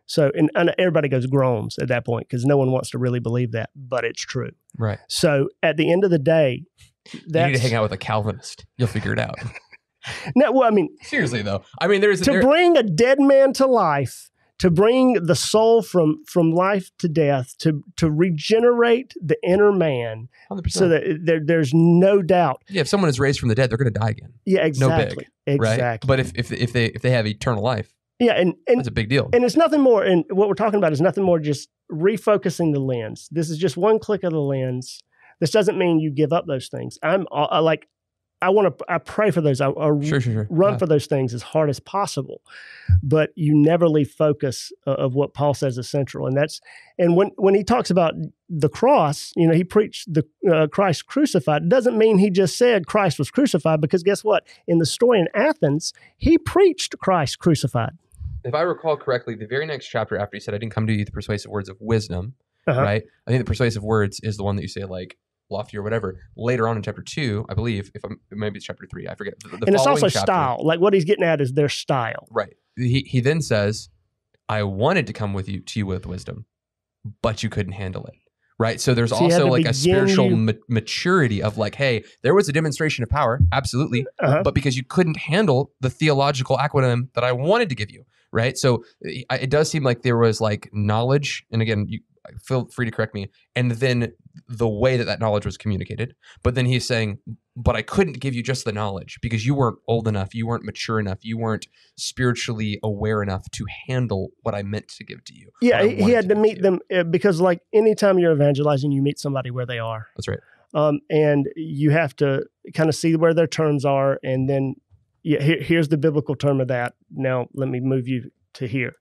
B: so and, and everybody goes groans at that point because no one wants to really believe that but it's true
A: Right.
B: so at the end of the day
A: you need to hang out with a Calvinist. You'll figure it out.
B: no well i mean
A: Seriously though, I mean, there's
B: to
A: there,
B: bring a dead man to life to bring the soul from from life to death to to regenerate the inner man
A: 100%.
B: so that uh, there, there's no doubt
A: yeah, if someone is raised from the dead, they're going to die again,
B: yeah
A: No
B: exactly
A: big, right?
B: exactly
A: But if if if they if they have eternal life,
B: yeah and and
A: that's a big deal.
B: and it's nothing more and what we're talking about is nothing more just refocusing the lens. This is just one click of the lens. This doesn't mean you give up those things. I'm I like i want to i pray for those. I, I
A: sure, sure, sure.
B: run
A: Yeah.
B: for those things as hard as possible but you never leave focus uh, of what paul says is central and that's and when when he talks about the cross you know he preached the uh, christ crucified. It doesn't mean he just said christ was crucified because guess what? In the story in athens he preached christ crucified
A: if I recall correctly, the very next chapter after he said, "I didn't come to you with the persuasive words of wisdom,"
B: Uh-huh.
A: right? I think the persuasive words is the one that you say like lofty or whatever. Later on in chapter two, I believe, if I'm maybe it's chapter three, I forget. The, the
B: and it's also
A: chapter-
B: style like what he's getting at is their style
A: right? He he then says, "I wanted to come with you to you with wisdom, but you couldn't handle it." Right. So there's
B: So
A: also like a spiritual
B: you-
A: ma- maturity of like, hey, there was a demonstration of power, absolutely,
B: uh-huh.
A: but because you couldn't handle the theological acronym that I wanted to give you, right? So it, it does seem like there was like knowledge, and again, you, feel free to correct me. And then the way that that knowledge was communicated. But then he's saying, but I couldn't give you just the knowledge because you weren't old enough, you weren't mature enough, you weren't spiritually aware enough to handle what I meant to give to you.
B: Yeah, he, had to
A: give
B: meet them uh, because, like, anytime you're evangelizing, you meet somebody where they are.
A: That's right.
B: um, and you have to kind of see where their terms are, and then yeah, here, here's the biblical term of that. Now let me move you to here.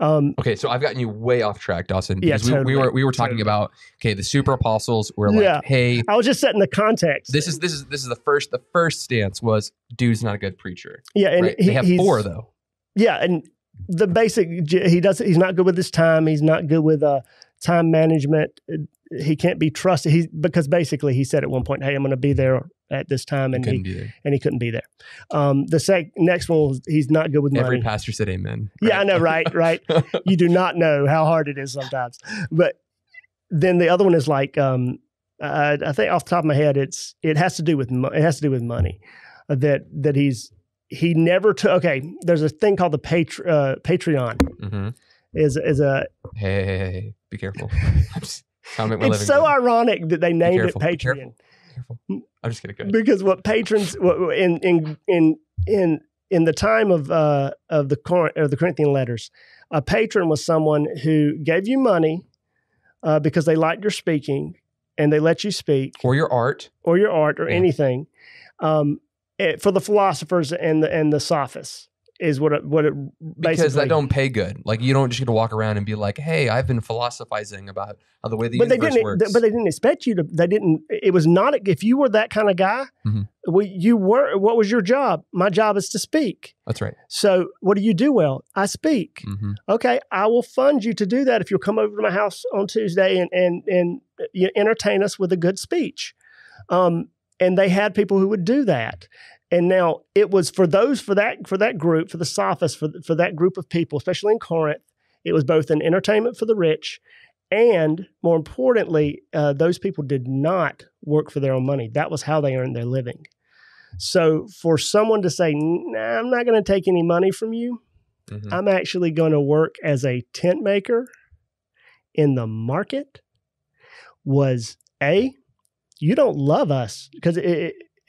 B: Um,
A: Okay, so I've gotten you way off track, Dawson.
B: Yeah,
A: Because we, we were we were talking
B: totally.
A: about okay, the super apostles were like,
B: Yeah.
A: hey,
B: I was just setting the context.
A: this is this is this is the first the first stance was dude's not a good preacher.
B: yeah, and
A: right?
B: he,
A: they have
B: he's,
A: four though.
B: Yeah, and the basic he does he's not good with his time. He's not good with uh, time management. He can't be trusted. He because basically he said at one point, "Hey, I'm going to be there at this time," and he
A: Couldn't be there.
B: and he couldn't be there. Um, the sec- next one was he's not good with money.
A: Every pastor said amen.
B: Yeah, I know, right, right. you do not know how hard it is sometimes. But then the other one is like, um, I, I think off the top of my head, it's it has to do with mo- it has to do with money. Uh, that that he's he never took. Okay, there's a thing called the Patr- uh, Patreon.
A: hmm
B: Is is a
A: Hey, hey, hey, hey, be careful. I'm just trying to make my
B: it's so
A: good.
B: ironic that they named it
A: be
B: Patreon
A: careful. Careful. I'm just kidding. Go ahead.
B: because what patrons what, in in in in in the time of uh, of the Cor- or the Corinthian letters, a patron was someone who gave you money uh, because they liked your speaking and they let you speak
A: Or your art.
B: or your art or
A: Yeah.
B: anything. Um, eh, for the philosophers and the and the sophists is what it, what it
A: Because that don't pay good. Like you don't just get to walk around and be like, "Hey, I've been philosophizing about how the way the
B: but they
A: universe
B: didn't.
A: works."
B: But they didn't expect you to. They didn't. It was not. If you were that kind of guy,
A: Mhm.
B: well, you were. What was your job? My job is to speak.
A: That's right.
B: So, what do you do well? I speak.
A: hmm
B: Okay, I will fund you to do that if you'll come over to my house on Tuesday and and and you entertain us with a good speech. Um, and they had people who would do that. And now it was for those for that for that group for the sophists for for that group of people, especially in Corinth. It was both an entertainment for the rich, and more importantly, uh, those people did not work for their own money. That was how they earned their living. So for someone to say, nah, "I'm not going to take any money from you,"
A: hmm
B: I'm actually going to work as a tent maker in the market was a you don't love us because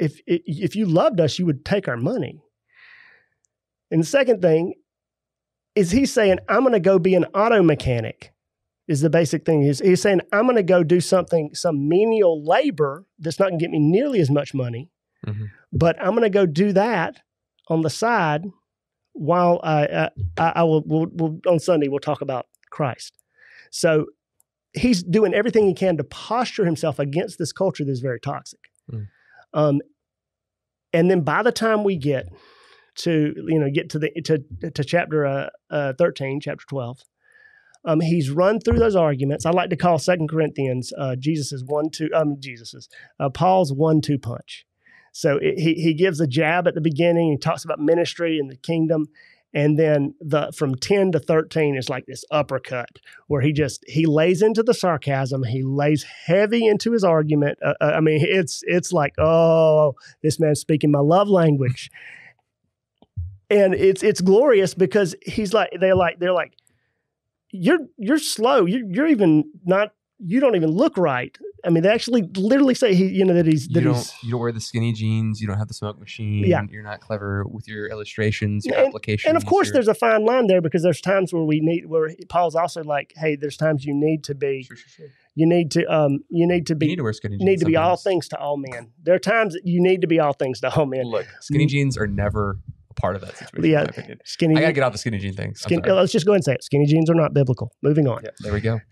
B: if if you loved us you would take our money and the second thing is he's saying i'm going to go be an auto mechanic is the basic thing he's, he's saying i'm going to go do something some menial labor that's not going to get me nearly as much money
A: Mhm.
B: but i'm going to go do that on the side while I, I, I I will we'll, we'll, on Sunday we'll talk about Christ. So he's doing everything he can to posture himself against this culture that's very toxic.
A: Mm.
B: Um, and then by the time we get to you know get to the to to chapter uh, uh, thirteen, chapter twelve. Um, he's run through those arguments. I like to call Second Corinthians uh, Jesus's one two um Jesus's uh, Paul's one two punch. So it, he he gives a jab at the beginning. He talks about ministry and the kingdom, and then the from ten to thirteen is like this uppercut where he just he lays into the sarcasm. He lays heavy into his argument. Uh, uh, I mean, it's it's like oh, this man's speaking my love language, and it's it's glorious because he's like they're like they're like you're you're slow. You're you're even not. You don't even look right. I mean, they actually literally say he, you know, that he's
A: You
B: that
A: don't
B: he's
A: you don't wear the skinny jeans. You don't have the smoke machine.
B: Yeah.
A: You're not clever with your illustrations, your
B: And-
A: applications.
B: and of course
A: your-
B: there's a fine line there because there's times where we need where paul's also like hey there's times you need to be
A: Sure, sure, sure.
B: you need to um you need to
A: You
B: be
A: need to wear skinny jeans.
B: need to be all things to all men there are times that you need to be all things to all men
A: Look, skinny jeans are never a part of that situation.
B: Yeah.
A: in my opinion.
B: skinny
A: I gotta get out the skinny jean thing.
B: Skin, let's just go ahead and say it skinny jeans are not biblical moving on
A: Yeah, there we go.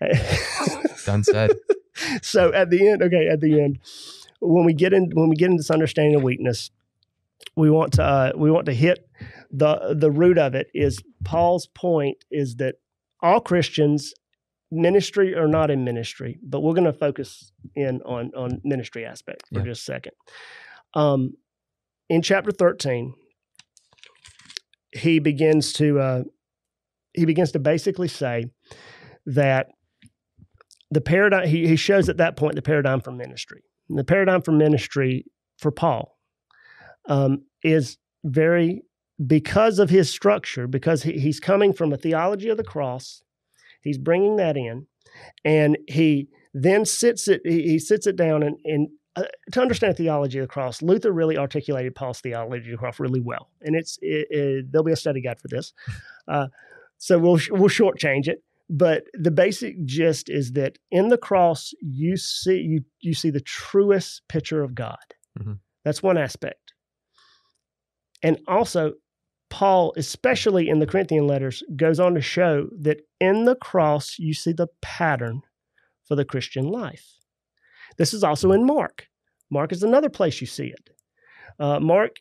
A: Done said.
B: so at the end okay at the end when we get in when we get into this understanding of weakness we want to uh, we want to hit the the root of it is paul's point is that all christians ministry or not in ministry but we're going to focus in on on ministry aspect for
A: Yeah.
B: just a second um in chapter 13 he begins to uh he begins to basically say that the paradigm he, he shows at that point the paradigm for ministry. And the paradigm for ministry for paul um, is very because of his structure because he, he's coming from a theology of the cross he's bringing that in and he then sits it he, he sits it down and, and uh, to understand theology of the cross, Luther really articulated Paul's theology of the cross really well, and it's it, it, there'll be a study guide for this. Uh, so we'll we'll shortchange it, but the basic gist is that in the cross you see you you see the truest picture of God.
C: Mhm.
B: That's one aspect, and also Paul, especially in the Corinthian letters, goes on to show that in the cross you see the pattern for the Christian life. This is also in Mark. Mark is another place you see it. Uh, Mark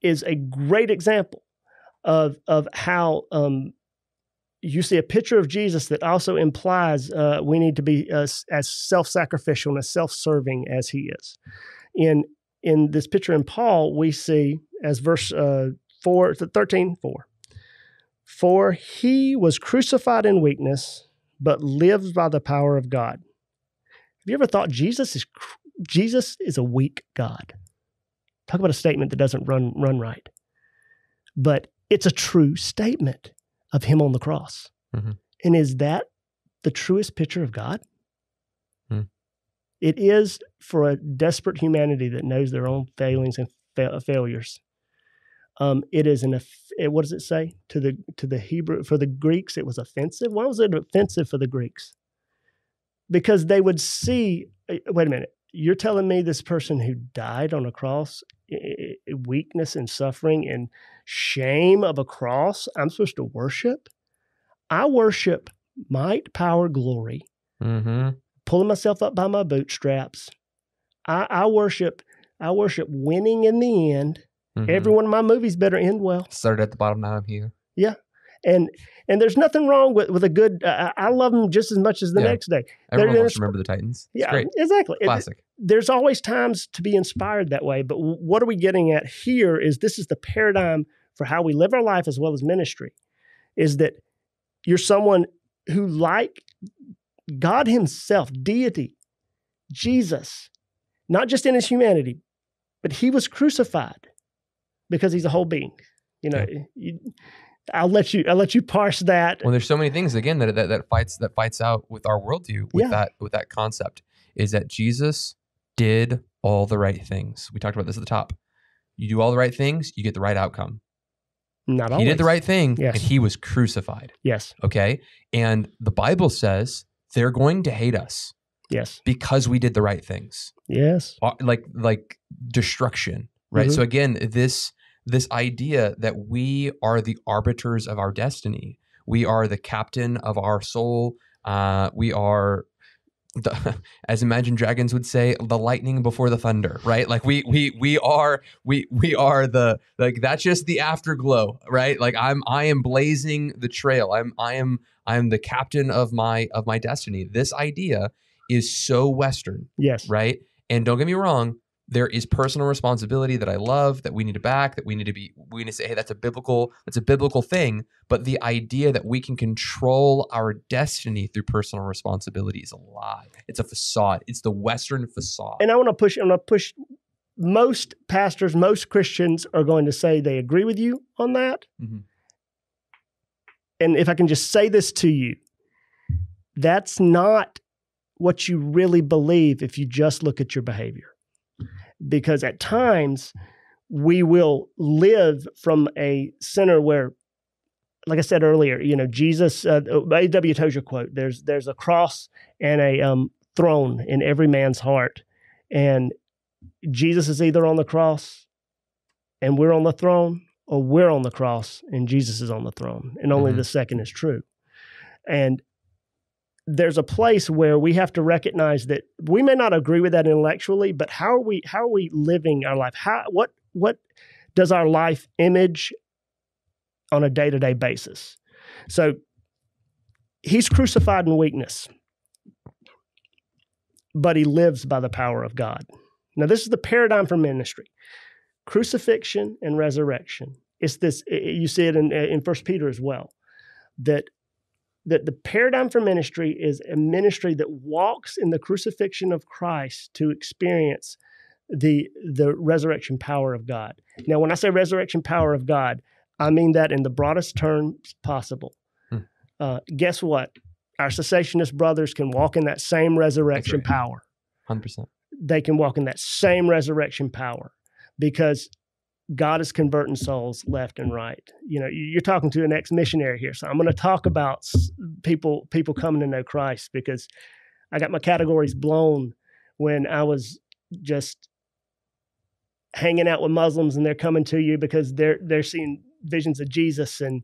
B: is a great example of of how um, you see a picture of Jesus that also implies uh, we need to be as, as self sacrificial and as self serving as he is. In in this picture in Paul, we see as verse uh, 4, 13, 4. For he was crucified in weakness, but lives by the power of God. Have you ever thought Jesus is Jesus is a weak God? Talk about a statement that doesn't run run right. But it's a true statement of him on the cross.
C: Mhm.
B: And is that the truest picture of God?
C: Hmm.
B: It is for a desperate humanity that knows their own failings and fa- failures. Um, it is an off- eh, what does it say to the to the Hebrew for the Greeks? It was offensive. Why was it offensive for the Greeks? Because they would see. eh, Wait a minute. You're telling me this person who died on a cross, weakness and suffering and shame of a cross, I'm supposed to worship? I worship might, power, glory,
C: Mm-hmm.
B: pulling myself up by my bootstraps. I, I worship. I worship winning in the end.
C: Mm-hmm.
B: Every one of my movies better end well.
A: Started at the bottom, now I'm here.
B: Yeah and and there's nothing wrong with with a good. Uh, I love them just as much as the
A: Yeah.
B: next day.
A: Everyone wants to remember the Titans. It's
B: Yeah,
A: great.
B: exactly.
A: Classic.
B: There's always times to be inspired that way. But what are we getting at here? Is this is the paradigm for how we live our life as well as ministry? Is that you're someone who like God Himself, deity, Jesus, not just in His humanity, but He was crucified because He's a whole being. You know, you, I'll let you. I'll let you parse that.
A: Well, there's so many things again that that, that fights that fights out with our worldview with
B: Yeah.
A: that with that concept is that Jesus did all the right things. We talked about this at the top. You do all the right things, you get the right outcome.
B: Not always.
A: He did the right thing,
B: Yes.
A: and he was crucified.
B: Yes.
A: Okay, and the Bible says they're going to hate us
B: Yes.
A: because we did the right things.
B: Yes.
A: Uh, like like destruction right
B: Mhm.
A: so again this this idea that we are the arbiters of our destiny we are the captain of our soul uh we are the, as imagine dragons would say the lightning before the thunder right like we we we are we we are the like that's just the afterglow right like i'm i am blazing the trail i'm i am i am the captain of my of my destiny this idea is so western
B: Yes.
A: right? And don't get me wrong, there is personal responsibility that I love that we need to back, that we need to be we need to say, hey, that's a biblical, that's a biblical thing. But the idea that we can control our destiny through personal responsibility is a lie. It's a facade. It's the Western facade.
B: And I want to push. I'm going to push. Most pastors, most Christians are going to say they agree with you on that.
A: Mhm.
B: And if I can just say this to you, that's not what you really believe if you just look at your behavior. Because at times we will live from a center where, like I said earlier, you know, Jesus, uh, A.W. Tozer quote, there's, there's a cross and a um, throne in every man's heart. And Jesus is either on the cross and we're on the throne, or we're on the cross and Jesus is on the throne. And only
A: Mhm.
B: the second is true. And there's a place where we have to recognize that we may not agree with that intellectually, but how are we how are we living our life? How what what does our life image on a day-to-day basis? So he's crucified in weakness, but he lives by the power of God. Now, this is the paradigm for ministry crucifixion and resurrection. It's this, you see it in, in First Peter as well, that, that the paradigm for ministry is a ministry that walks in the crucifixion of Christ to experience the, the resurrection power of God. Now, when I say resurrection power of God, I mean that in the broadest terms possible.
A: Hmm.
B: Uh, guess what? our cessationist brothers can walk in that same resurrection
A: right.
B: power.
A: Hundred percent.
B: They can walk in that same resurrection power because God is converting souls left and right. You know, you- you're talking to an ex-missionary here, so I'm going to talk about people people coming to know Christ because I got my categories blown when I was just hanging out with Muslims and they're coming to you because they're they're seeing visions of Jesus and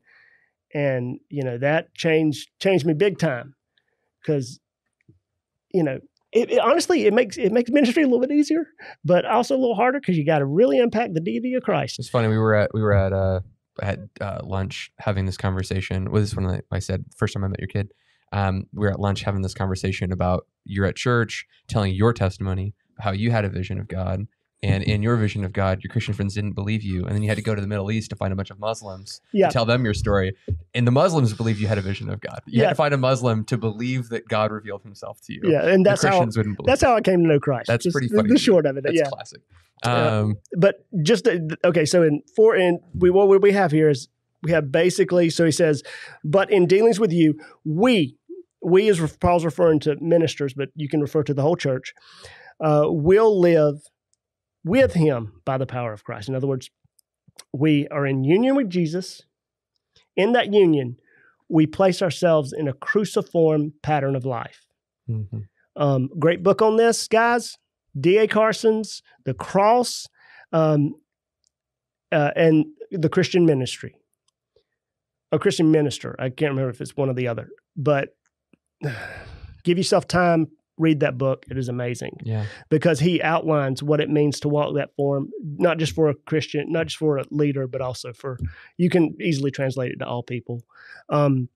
B: and you know that changed changed me big time because you know it, it- honestly it makes it makes ministry a little bit easier but also a little harder because you got to really unpack the deity of Christ.
A: It's funny. We were at we were at uh at uh, lunch having this conversation. Well, this I, I said first time I met your kid. Um, we were at lunch having this conversation about you're at church telling your testimony, how you had a vision of God, and in your vision of God, your Christian friends didn't believe you, and then you had to go to the Middle East to find a bunch of Muslims
B: Yeah.
A: to tell them your story, and the Muslims believed you had a vision of God. You
B: Yeah.
A: had to find a Muslim to believe that God revealed Himself to you.
B: Yeah, and that's how
A: Christians wouldn't believe.
B: that's how I came to know Christ.
A: That's
B: Just
A: pretty funny
B: The short of it,
A: That's
B: yeah.
A: classic. Um,
B: but just uh, okay so in four and we what we have here is we have basically so he says but in dealings with you we we is paul's referring to ministers but you can refer to the whole church uh, will live with him by the power of christ in other words we are in union with jesus in that union we place ourselves in a cruciform pattern of life
A: mhm.
B: um, great book on this, guys. D.A. Carson's The Cross um, uh, and the Christian Ministry. A Christian minister. I can't remember if it's one or the other, but give yourself time, read that book. It is amazing
A: Yeah.
B: because he outlines what it means to walk that form, not just for a Christian, not just for a leader, but also for you can easily translate it to all people. Um,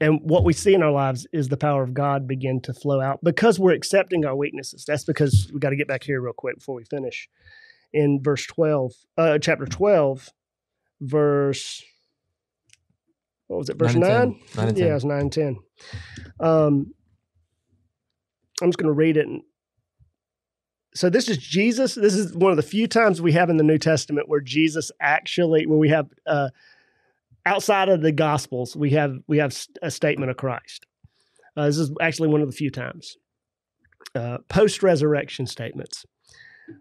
B: and what we see in our lives is the power of God begin to flow out because we're accepting our weaknesses. That's because we got to get back here real quick before we finish. In verse 12, uh, chapter 12, verse, what was it, verse 9?
A: Nine and 10. Nine
B: yeah, it was 9 and 10. Um, I'm just going to read it. So this is Jesus. This is one of the few times we have in the New Testament where Jesus actually, where we have uh, outside of the Gospels, we have we have a statement of Christ. Uh, this is actually one of the few times. Uh, Post resurrection statements.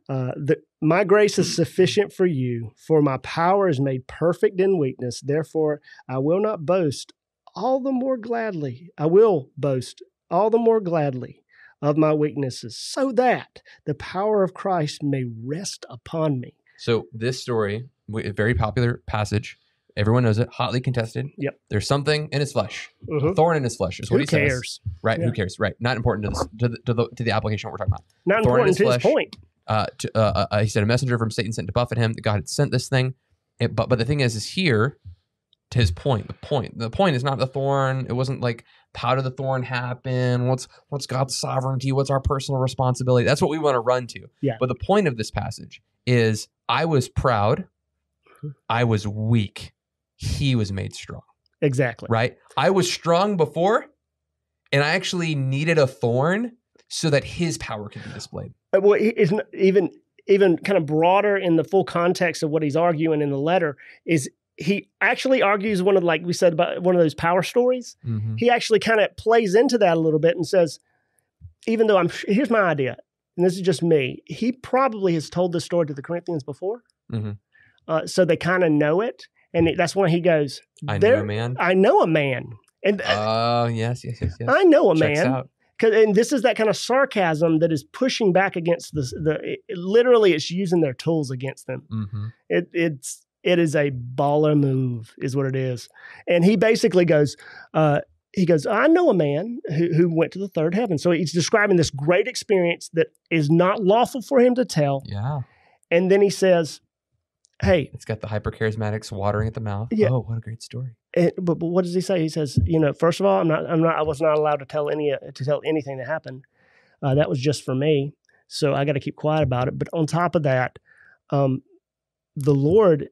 B: Uh, the, my grace is sufficient for you, for my power is made perfect in weakness. Therefore, I will not boast all the more gladly. I will boast all the more gladly of my weaknesses, so that the power of Christ may rest upon me.
A: So this story, a very popular passage. Everyone knows it. Hotly contested.
B: Yep.
A: There's something in his flesh.
B: Mhm.
A: Thorn in his flesh is what
B: Who
A: he says.
B: cares?
A: Right.
B: Yeah.
A: Who cares? Right. Not important to, this, to, the, to, the, to the application we're talking about.
B: Not
A: Thorn
B: important
A: his
B: to his point.
A: Uh, to, uh, uh, he said a messenger from Satan sent to buffet him. That God had sent this thing. It, but but the thing is, is here to his point. The point. The point is not the thorn. It wasn't like how did the thorn happen? What's what's God's sovereignty? What's our personal responsibility? That's what we want to run to.
B: Yeah.
A: But the point of this passage is I was proud. I was weak. He was made strong.
B: Exactly.
A: Right. I was strong before, and I actually needed a thorn so that his power could be displayed.
B: Uh, Well, he- it's not even even kind of broader in the full context of what he's arguing in the letter is he actually argues one of like we said about one of those power stories.
A: Mm-hmm.
B: He actually kind of plays into that a little bit and says, even though I'm here's my idea, and this is just me. He probably has told this story to the Corinthians before,
A: Mhm.
B: uh, so they kind of know it, and it, that's when he goes,
A: I
B: "There-
A: know, man.
B: I know a man, and uh,
A: Oh, yes, yes, yes, yes.
B: I know a
A: Checks
B: man."
A: out.
B: and this is that kind of sarcasm that is pushing back against the the it- literally it's using their tools against them.
A: Mm-hmm.
B: It it's it is a baller move is what it is. And he basically goes uh he goes, I know a man who, who went to the third heaven. So he's describing this great experience that is not lawful for him to tell.
A: Yeah.
B: And then he says, Hey,
A: It's got the hypercharismatics watering at the mouth.
B: Yeah.
A: Oh, what a great story.
B: Eh, but, but what does he say? He says, you know, first of all, I'm not, I'm not, I was not allowed to tell any, uh, to tell anything that happened. Uh, that was just for me, so I got to keep quiet about it. But on top of that, um, the Lord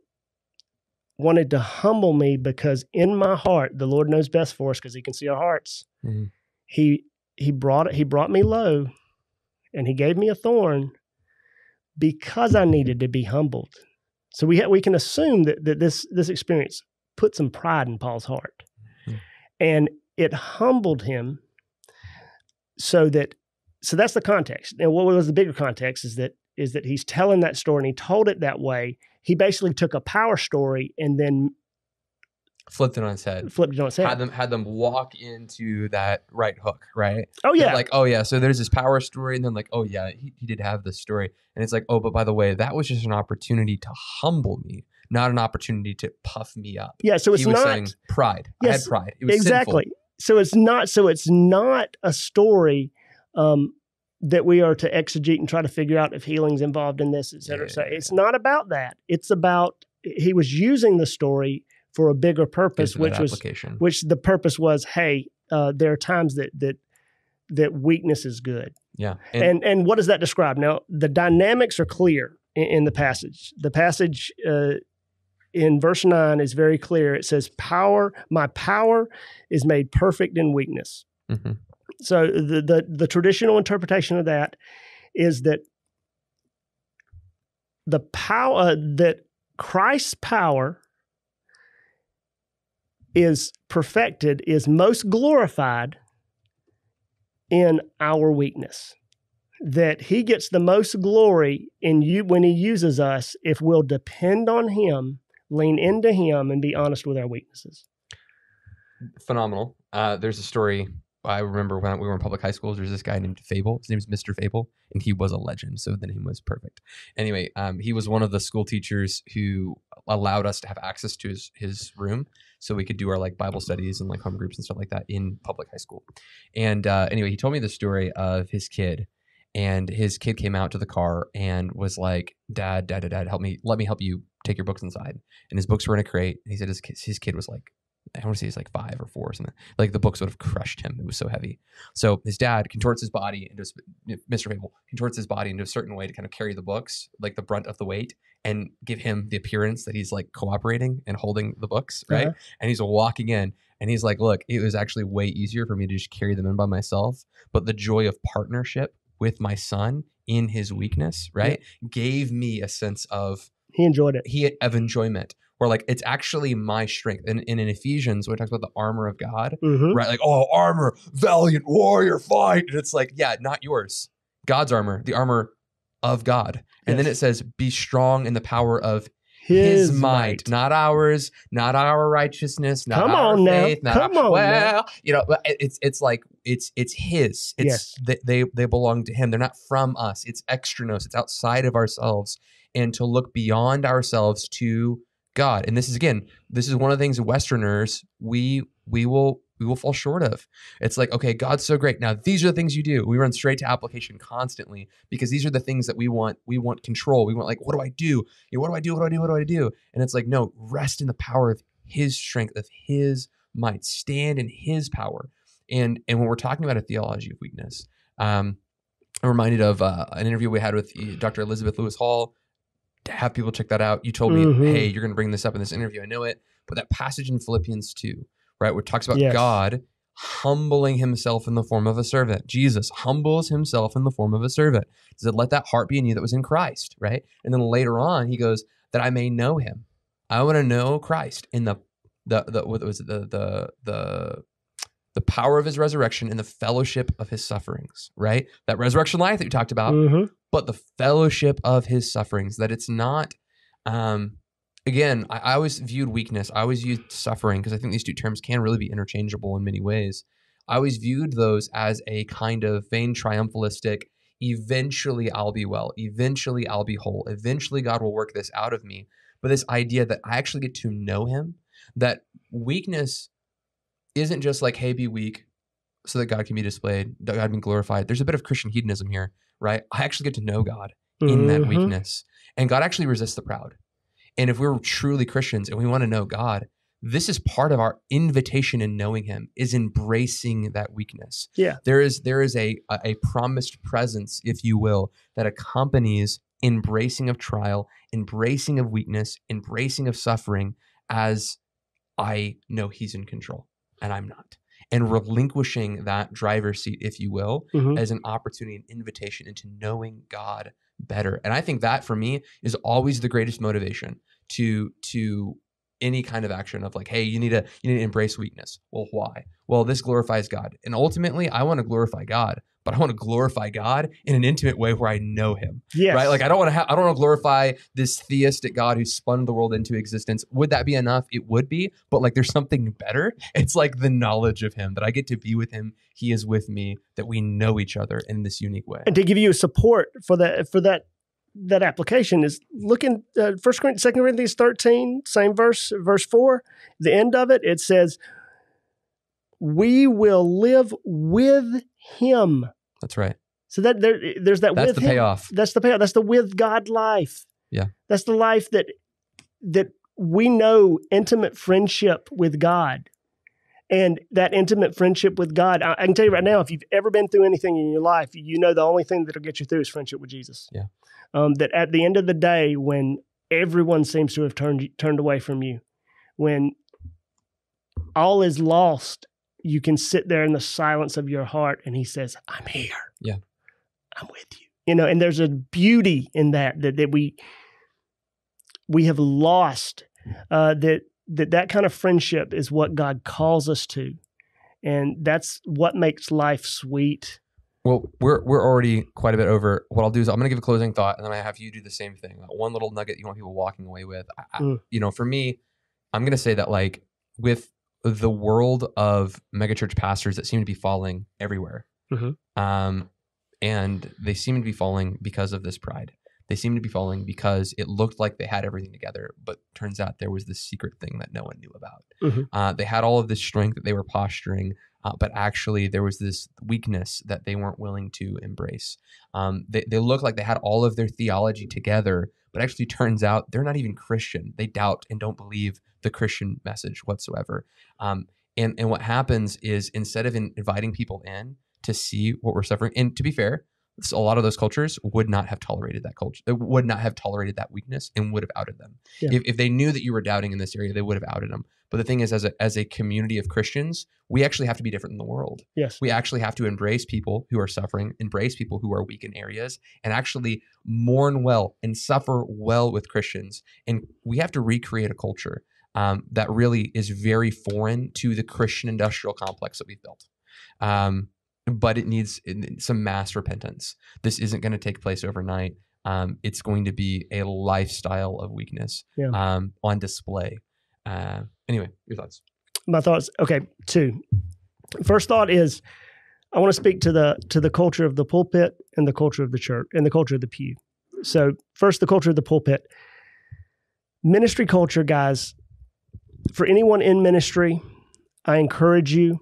B: wanted to humble me because in my heart, the Lord knows best for us because He can see our hearts.
A: Mhm.
B: He He brought it. He brought me low, and He gave me a thorn because I needed to be humbled. So we ha- we can assume that, that this this experience put some pride in Paul's heart.
A: Mhm.
B: And it humbled him so that so that's the context. And what was the bigger context is that is that he's telling that story and he told it that way. He basically took a power story and then
A: Flipped it on its head.
B: flipped it on its head.
A: Had them had them walk into that right hook, right?
B: oh
A: They're
B: yeah,
A: Like, oh yeah, so there's this power story, and then like, oh yeah, he, he did have this story. And it's like, oh, but by the way, that was just an opportunity to humble me, not an opportunity to puff me up.
B: yeah. So it's
A: he was
B: not
A: saying pride. I
B: Yes,
A: had pride. It was
B: exactly. So it's not. So it's not a story um, that we are to exegete and try to figure out if healing's involved in this, et cetera. So
A: Yeah.
B: it's not about that. It's about he was using the story for a bigger purpose, which was which the purpose was, hey, uh, there are times that that that weakness is good.
A: yeah.
B: And, and what does that describe? Now, the dynamics are clear in, in the passage. The passage uh, in verse 9 is very clear. It says, Power, my power is made perfect in weakness.
A: Mhm.
B: So the, the the traditional interpretation of that is that the power that Christ's power is perfected is most glorified in our weakness that he gets the most glory in you when he uses us if we'll depend on him lean into him and be honest with our weaknesses
A: phenomenal. Uh, there's a story I remember when we were in public high schools. There's this guy named Fable. His name's Mr. Fable, and he was a legend. So the name was perfect. Anyway, um, he was one of the school teachers who allowed us to have access to his his room, so we could do our like Bible studies and like home groups and stuff like that in public high school. And uh, anyway, he told me the story of his kid. And his kid came out to the car and was like, "Dad, Dad, Dad, Dad, help me! Let me help you take your books inside." And his books were in a crate. And he said his his kid was like I want to say he's like five or four or something. Like the books would have crushed him. It was so heavy. So his dad contorts his body into Mr. Fable contorts his body into a certain way to kind of carry the books, like the brunt of the weight, and give him the appearance that he's like cooperating and holding the books, right?
B: Uh-huh.
A: And he's walking in and he's like, "Look, it was actually way easier for me to just carry them in by myself, but the joy of partnership with my son in his weakness, right, gave me a sense of
B: he enjoyed it
A: he of enjoyment." Where like it's actually my strength, and, and in Ephesians, when it talks about the armor of God,
B: Mhm.
A: right? Like, oh, armor, valiant warrior, fight. And it's like, yeah, not yours. God's armor, the armor of God. And then it says, be strong in the power of his, might. not ours, not our righteousness, not
B: Come
A: our
B: on now.
A: faith, not
B: Come
A: our,
B: on now.
A: well, you know, it's it's like it's it's his. It's
B: Yes.
A: they, they they belong to him. They're not from us. It's extra nos. It's outside of ourselves. And to look beyond ourselves to God. And this is again, this is one of the things Westerners we we will we will fall short of. It's like, okay, God's so great. Now these are the things you do. We run straight to application constantly because these are the things that we want. We want control. We want like, what do I do? You know, what do I do? What do I do? What do I do? And it's like, no, rest in the power of His strength, of His might. Stand in His power. And and when we're talking about a theology of weakness, um, I'm reminded of uh, an interview we had with uh, Dr. Elizabeth Lewis Hall. To have people check that out. You told me,
B: Mhm.
A: hey, you're going to bring this up in this interview. I know it, but that passage in Philippians 2, right, where it talks about
B: Yes.
A: God humbling himself in the form of a servant. Jesus humbles himself in the form of a servant. He said, let that heart be in you that was in Christ, right? And then later on, he goes, that I may know him. I want to know Christ in the the the what was it, the the the the power of his resurrection and the fellowship of his sufferings, right? That resurrection life that you talked about,
B: Mhm.
A: but the fellowship of his sufferings, that it's not um again, I, I always viewed weakness, I always viewed suffering, because I think these two terms can really be interchangeable in many ways. I always viewed those as a kind of vain triumphalistic, eventually I'll be well, eventually I'll be whole, eventually God will work this out of me. But this idea that I actually get to know him, that weakness isn't just like, hey, be weak so that God can be displayed, that God be glorified. There's a bit of Christian hedonism here, right? I actually get to know God in that
B: Mhm.
A: weakness. And God actually resists the proud. And if we're truly Christians and we want to know God, this is part of our invitation in knowing him is embracing that weakness.
B: Yeah.
A: There is there is a a promised presence, if you will, that accompanies embracing of trial, embracing of weakness, embracing of suffering as I know he's in control and I'm not. And relinquishing that driver's seat, if you will,
B: Mhm.
A: as an opportunity, an invitation into knowing God better. And I think that for me is always the greatest motivation to to any kind of action of like, hey, you need to you need to embrace weakness. Well, why? Well, this glorifies God, and ultimately, I want to glorify God, but I want to glorify God in an intimate way where I know Him.
B: Yes.
A: Right? Like I don't want to have I don't want to glorify this theistic God who spun the world into existence. Would that be enough? It would be, but like there's something better. It's like the knowledge of Him that I get to be with Him. He is with me. That we know each other in this unique way.
B: and to give you support for that for that that application is looking uh, first Corinthians, second Corinthians 13 same verse verse 4 the end of it it says we will live with him
A: That's right.
B: so that there there's that
A: That's
B: with
A: the
B: him
A: payoff.
B: that's the payoff that's the with God life
A: Yeah.
B: that's the life that that we know intimate friendship with God and that intimate friendship with God, I, I can tell you right now, if you've ever been through anything in your life, you know the only thing that'll get you through is friendship with Jesus.
A: Yeah.
B: Um, that at the end of the day, when everyone seems to have turned turned away from you, when all is lost, you can sit there in the silence of your heart, and He says, "I'm here.
A: Yeah.
B: I'm with you." You know, and there's a beauty in that that that we we have lost. Uh, that that that kind of friendship is what God calls us to, and that's what makes life sweet.
A: Well, we're we're already quite a bit over. What I'll do is I'm going to give a closing thought, and then I have you do the same thing. Like one little nugget you want people walking away with. I, I-
B: Mm.
A: You know, for me, I'm going to say that like with the world of megachurch pastors that seem to be falling everywhere,
B: Mhm.
A: um, and they seem to be falling because of this pride. They seem to be falling because it looked like they had everything together, but turns out there was this secret thing that no one knew about.
B: Mhm.
A: Uh, they had all of this strength that they were posturing, uh, but actually there was this weakness that they weren't willing to embrace. Um, they, they look like they had all of their theology together, but actually turns out they're not even Christian. They doubt and don't believe the Christian message whatsoever. Um, and, and what happens is instead of in, inviting people in to see what we're suffering, and to be fair, a lot of those cultures would not have tolerated that culture. They would not have tolerated that weakness and would have outed them.
B: Yeah.
A: If, if they knew that you were doubting in this area, they would have outed them. But the thing is, as a, as a community of Christians, we actually have to be different in the world.
B: Yes.
A: We actually have to embrace people who are suffering, embrace people who are weak in areas, and actually mourn well and suffer well with Christians. And we have to recreate a culture um, that really is very foreign to the Christian industrial complex that we've built. Um, but it needs some mass repentance. This isn't going to take place overnight. Um, it's going to be a lifestyle of weakness
B: Yeah.
A: um, on display. Uh, anyway, your thoughts?
B: my thoughts okay two first thought is i want to speak to the to the culture of the pulpit and the culture of the church and the culture of the pew so first the culture of the pulpit ministry culture guys for anyone in ministry i encourage you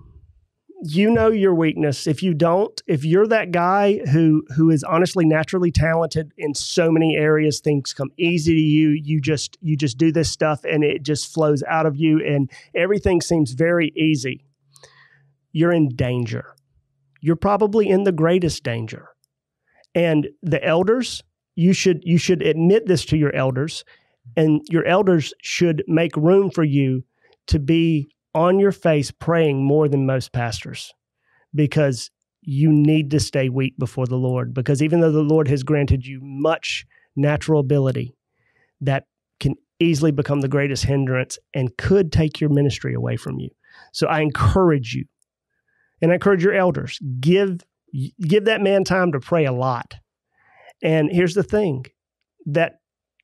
B: you know your weakness. If you don't if you're that guy who who is honestly naturally talented in so many areas things come easy to you you just you just do this stuff and it just flows out of you and everything seems very easy you're in danger. You're probably in the greatest danger. And the elders you should you should admit this to your elders and your elders should make room for you to be on your face praying more than most pastors because you need to stay weak before the Lord. Because even though the Lord has granted you much natural ability, that can easily become the greatest hindrance and could take your ministry away from you. So I encourage you, and I encourage your elders give give that man time to pray a lot. And here's the thing that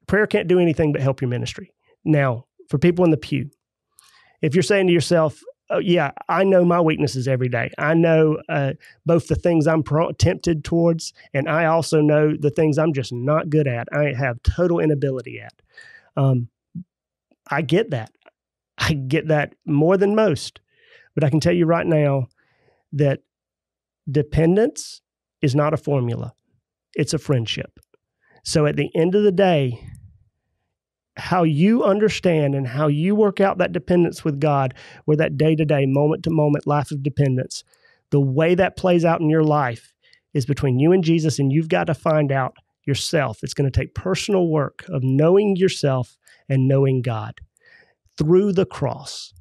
B: prayer can't do anything but help your ministry. Now, for people in the pew, if you're saying to yourself, oh, yeah, I know my weaknesses every day. I know uh, both the things I'm pro- tempted towards, and I also know the things I'm just not good at. I have total inability at. Um, I get that. I get that more than most. But I can tell you right now that dependence is not a formula, it's a friendship. So at the end of the day, how you understand and how you work out that dependence with God, where that day to day, moment to moment life of dependence, the way that plays out in your life is between you and Jesus, and you've got to find out yourself. It's going to take personal work of knowing yourself and knowing God through the cross.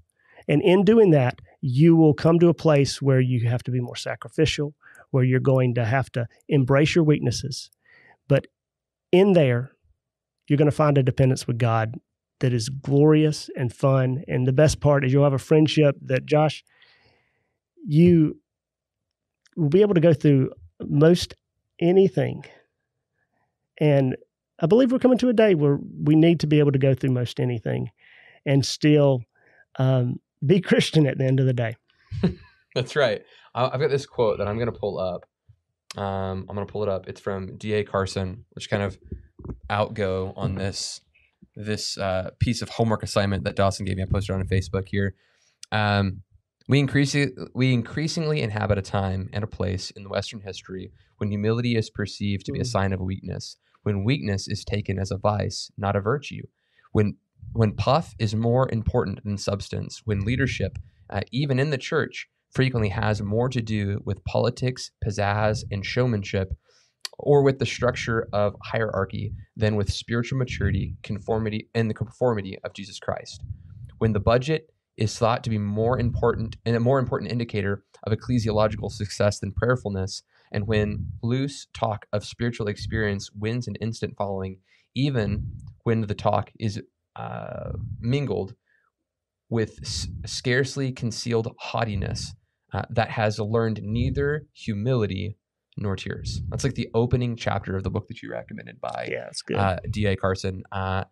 B: And in doing that, you will come to a place where you have to be more sacrificial, where you're going to have to embrace your weaknesses. But in there, you're going to find a dependence with God that is glorious and fun. And the best part is you'll have a friendship that Josh, you will be able to go through most anything. And I believe we're coming to a day where we need to be able to go through most anything and still um, be Christian at the end of the day.
A: That's right. I've got this quote that I'm going to pull up. Um, I'm going to pull it up. It's from D.A. Carson, which kind of outgo on this this uh, piece of homework assignment that Dawson gave me. I posted on Facebook here. Um, we increasingly, we increasingly inhabit a time and a place in Western history when humility is perceived to be a mm. sign of weakness, when weakness is taken as a vice, not a virtue, when when puff is more important than substance, when leadership, uh, even in the church, frequently has more to do with politics, pizzazz, and showmanship, or with the structure of hierarchy than with spiritual maturity, conformity, and the conformity of Jesus Christ. When the budget is thought to be more important and a more important indicator of ecclesiological success than prayerfulness, and when loose talk of spiritual experience wins an instant following, even when the talk is uh, mingled with s- scarcely concealed haughtiness uh, that has learned neither humility nor tears. That's like the opening chapter of the book that you recommended by
B: yeah, it's good.
A: Uh, D.A. Carson. Uh,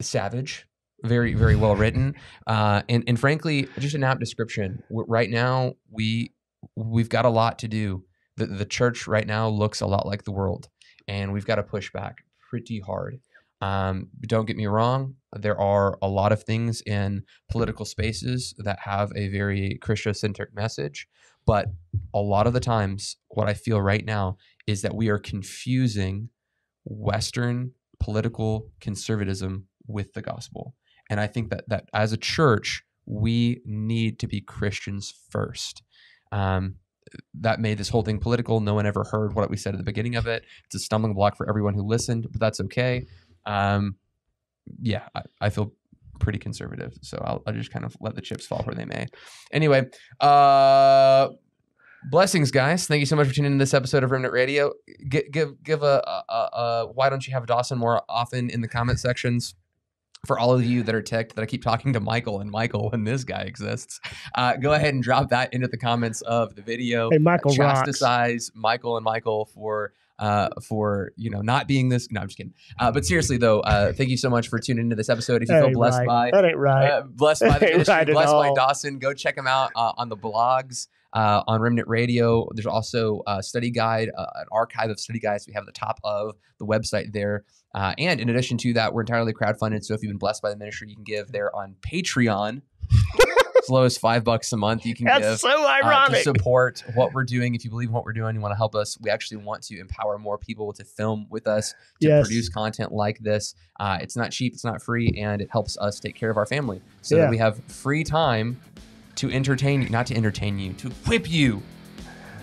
A: savage, very, very well written. Uh, and, and frankly, just an apt description. Right now, we, we've got a lot to do. The, the church right now looks a lot like the world, and we've got to push back pretty hard. Um, don't get me wrong, there are a lot of things in political spaces that have a very Christocentric message, but a lot of the times, what I feel right now is that we are confusing Western political conservatism with the gospel. And I think that that as a church, we need to be Christians first. Um, that made this whole thing political. No one ever heard what we said at the beginning of it. It's a stumbling block for everyone who listened, but that's okay. Um, yeah, I, I, feel pretty conservative, so I'll, I'll, just kind of let the chips fall where they may. Anyway, uh, blessings, guys. Thank you so much for tuning in to this episode of Remnant Radio. Give give give a, a, a why don't you have Dawson more often in the comment sections for all of you that are ticked that I keep talking to Michael and Michael when this guy exists, uh, go ahead and drop that into the comments of the video.
B: Hey, Michael,
A: chastise Michael and Michael for uh, for you know not being this. No, I'm just kidding. Uh, but seriously though, uh, thank you so much for tuning into this episode. If you feel blessed
B: right.
A: by
B: that ain't right,
A: uh, blessed by the ministry, right blessed by Dawson, go check him out uh, on the blogs. Uh, on Remnant Radio, there's also a study guide, uh, an archive of study guides we have at the top of the website there. Uh, and in addition to that, we're entirely crowdfunded. So if you've been blessed by the ministry, you can give there on Patreon as low as five bucks a month you can
B: That's
A: give
B: so ironic.
A: Uh, to support what we're doing. If you believe in what we're doing, you want to help us. We actually want to empower more people to film with us, to yes. produce content like this. Uh, it's not cheap, it's not free, and it helps us take care of our family so yeah. that we have free time to entertain you, not to entertain you, to equip you.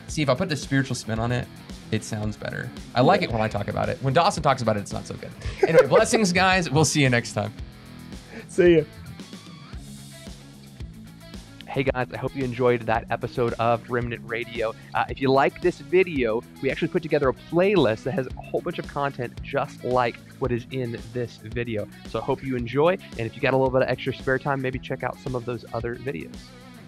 A: See, if I put the spiritual spin on it, it sounds better. I like it when I talk about it. When Dawson talks about it, it's not so good. Anyway, blessings, guys. We'll see you next time.
B: See you.
D: Hey guys, I hope you enjoyed that episode of Remnant Radio. Uh, if you like this video, we actually put together a playlist that has a whole bunch of content just like what is in this video. So I hope you enjoy, and if you got a little bit of extra spare time, maybe check out some of those other videos.